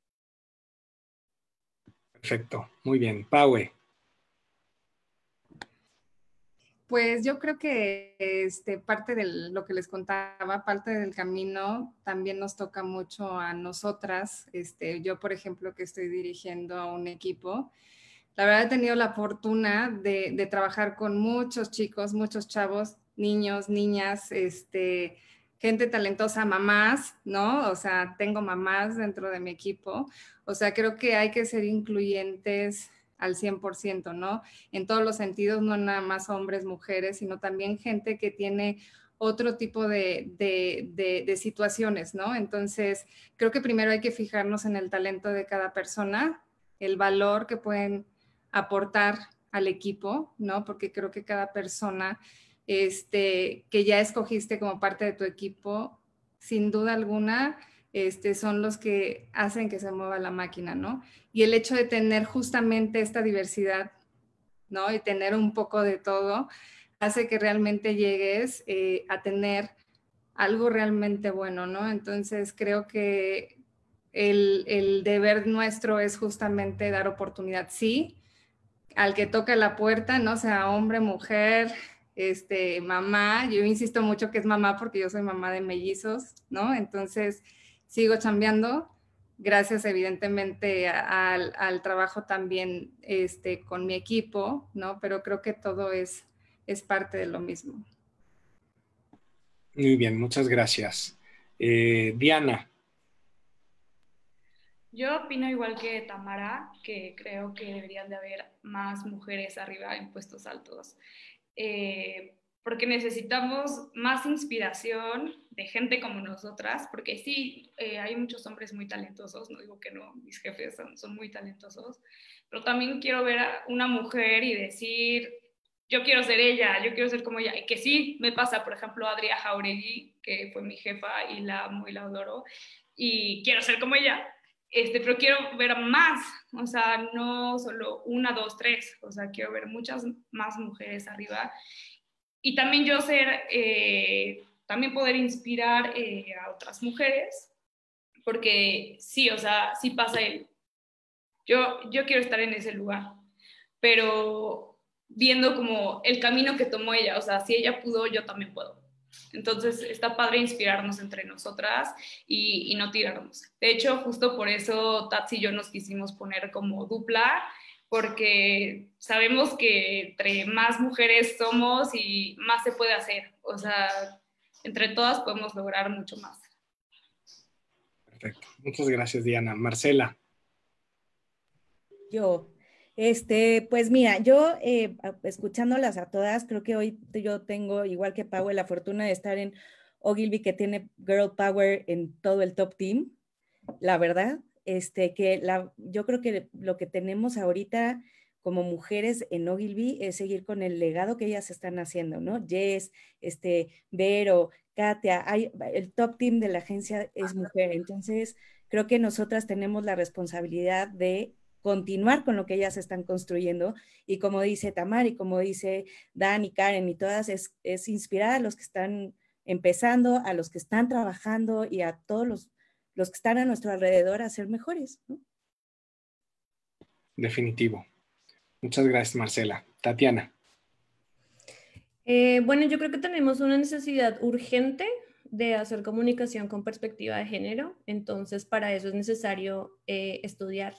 Perfecto, muy bien. Paue. Pues yo creo que este, parte de lo que les contaba, parte del camino también nos toca mucho a nosotras. Este, yo, por ejemplo, que estoy dirigiendo a un equipo, la verdad he tenido la fortuna de, trabajar con muchos chicos, muchos chavos, niños, niñas, este, gente talentosa, mamás, ¿no? O sea, tengo mamás dentro de mi equipo. O sea, creo que hay que ser incluyentes al 100%, ¿no? En todos los sentidos, no nada más hombres, mujeres, sino también gente que tiene otro tipo de, de, situaciones, ¿no? Entonces, creo que primero hay que fijarnos en el talento de cada persona, el valor que pueden aportar al equipo, ¿no? Porque creo que cada persona este, que ya escogiste como parte de tu equipo, sin duda alguna, este, son los que hacen que se mueva la máquina, ¿no? Y el hecho de tener justamente esta diversidad, ¿no? Y tener un poco de todo, hace que realmente llegues eh, a tener algo realmente bueno, ¿no? Entonces creo que el, el, deber nuestro es justamente dar oportunidad, sí, al que toca la puerta, no sea hombre, mujer, este, mamá, yo insisto mucho que es mamá porque yo soy mamá de mellizos, ¿no? Entonces, sigo chambeando, gracias evidentemente al, al, trabajo también este, con mi equipo, ¿no? Pero creo que todo es, es parte de lo mismo. Muy bien, muchas gracias. Eh, Diana. Yo opino igual que Tamara, que creo que deberían de haber más mujeres arriba en puestos altos. Eh, porque necesitamos más inspiración de gente como nosotras, porque sí, eh, hay muchos hombres muy talentosos, no digo que no, mis jefes son, son, muy talentosos, pero también quiero ver a una mujer y decir, yo quiero ser ella, yo quiero ser como ella, y que sí me pasa, por ejemplo, Adriana Jauregui, que fue mi jefa y la amo y la adoro, y quiero ser como ella, este, pero quiero ver más, o sea, no solo una, dos, tres, o sea, quiero ver muchas más mujeres arriba y también yo ser, eh, también poder inspirar eh, a otras mujeres, porque sí, o sea, sí pasa él. Yo, yo quiero estar en ese lugar, pero viendo como el camino que tomó ella, o sea, si ella pudo, yo también puedo. Entonces está padre inspirarnos entre nosotras y, no tirarnos. De hecho, justo por eso Tatsi y yo nos quisimos poner como dupla, porque sabemos que entre más mujeres somos y más se puede hacer. O sea, entre todas podemos lograr mucho más. Perfecto. Muchas gracias, Diana. Marcela. Yo, este, pues mira, yo eh, escuchándolas a todas, creo que hoy yo tengo, igual que Pau, la fortuna de estar en Ogilvy, que tiene Girl Power en todo el top team, la verdad, este, que la, yo creo que lo que tenemos ahorita como mujeres en Ogilvy es seguir con el legado que ellas están haciendo, ¿no? Jess, este, Vero, Katia, hay, el top team de la agencia es mujer, entonces creo que nosotras tenemos la responsabilidad de continuar con lo que ellas están construyendo. Y como dice Tamar y como dice Dan y Karen y todas, es, es inspirar a los que están empezando, a los que están trabajando y a todos los, los que están a nuestro alrededor a ser mejores. Definitivo. Muchas gracias, Marcela. Tatiana. Eh, bueno, yo creo que tenemos una necesidad urgente de hacer comunicación con perspectiva de género, entonces para eso es necesario eh, estudiar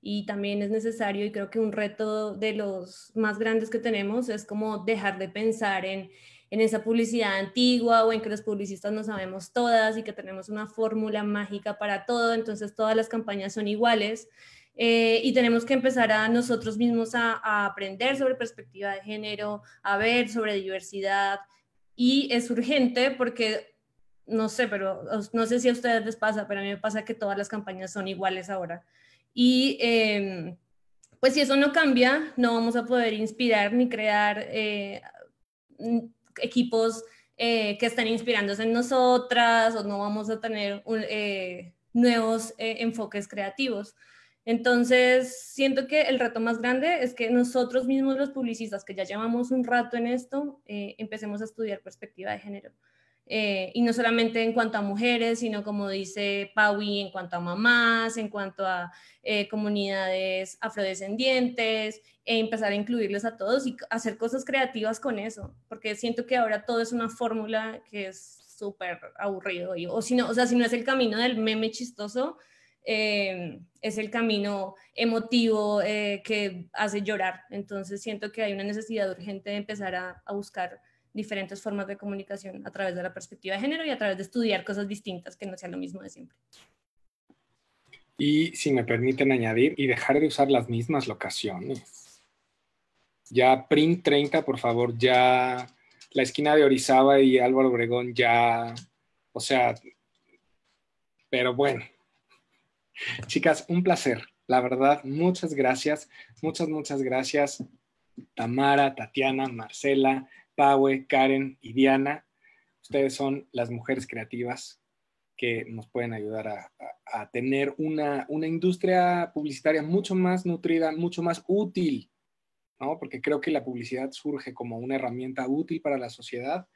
y también es necesario y creo que un reto de los más grandes que tenemos es como dejar de pensar en, en esa publicidad antigua o en que los publicistas no sabemos todas y que tenemos una fórmula mágica para todo, entonces todas las campañas son iguales. Eh, y tenemos que empezar a nosotros mismos a, a, aprender sobre perspectiva de género, a ver sobre diversidad. Y es urgente porque, no sé, pero no sé si a ustedes les pasa, pero a mí me pasa que todas las campañas son iguales ahora. Y em, pues si eso no cambia, no vamos a poder inspirar ni crear eh, equipos eh, que estén inspirándose en nosotras o no vamos a tener eh, nuevos enfoques creativos. Entonces, siento que el reto más grande es que nosotros mismos los publicistas, que ya llevamos un rato en esto, empecemos a estudiar perspectiva de género. Eh, y no solamente en cuanto a mujeres, sino como dice Paui, en cuanto a mamás, en cuanto a eh, comunidades afrodescendientes, e empezar a incluirles a todos y hacer cosas creativas con eso, porque siento que ahora todo es una fórmula que es súper aburrido, o, si no, o sea, si no es el camino del meme chistoso, eh, es el camino emotivo que hace llorar. Entonces siento que hay una necesidad urgente de empezar a, a buscar diferentes formas de comunicación a través de la perspectiva de género y a través de estudiar cosas distintas que no sea lo mismo de siempre. Y si me permiten añadir, y dejar de usar las mismas locaciones. Ya Print 30, por favor, ya la esquina de Orizaba y Álvaro Obregón, ya, o sea, pero bueno. Chicas, un placer. La verdad, muchas gracias, muchas, muchas gracias. Tamara, Tatiana, Marcela, Paue, Karen y Diana. Ustedes son las mujeres creativas que nos pueden ayudar a, tener una, industria publicitaria mucho más nutrida, mucho más útil, ¿no? Porque creo que la publicidad surge como una herramienta útil para la sociedad.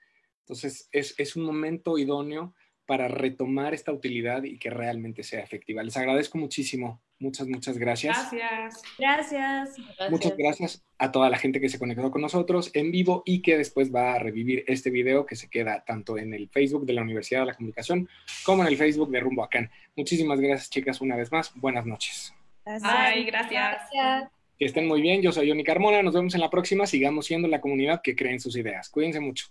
Entonces, es, es un momento idóneo para retomar esta utilidad y que realmente sea efectiva. Les agradezco muchísimo. Muchas, muchas gracias. Gracias. Gracias. Muchas gracias a toda la gente que se conectó con nosotros en vivo y que después va a revivir este video que se queda tanto en el Facebook de la Universidad de la Comunicación como en el Facebook de Rumbo Acán. Muchísimas gracias, chicas, una vez más. Buenas noches. Gracias. gracias. Que estén muy bien. Yo soy Johnny Carmona. Nos vemos en la próxima. Sigamos siendo la comunidad que cree en sus ideas. Cuídense mucho.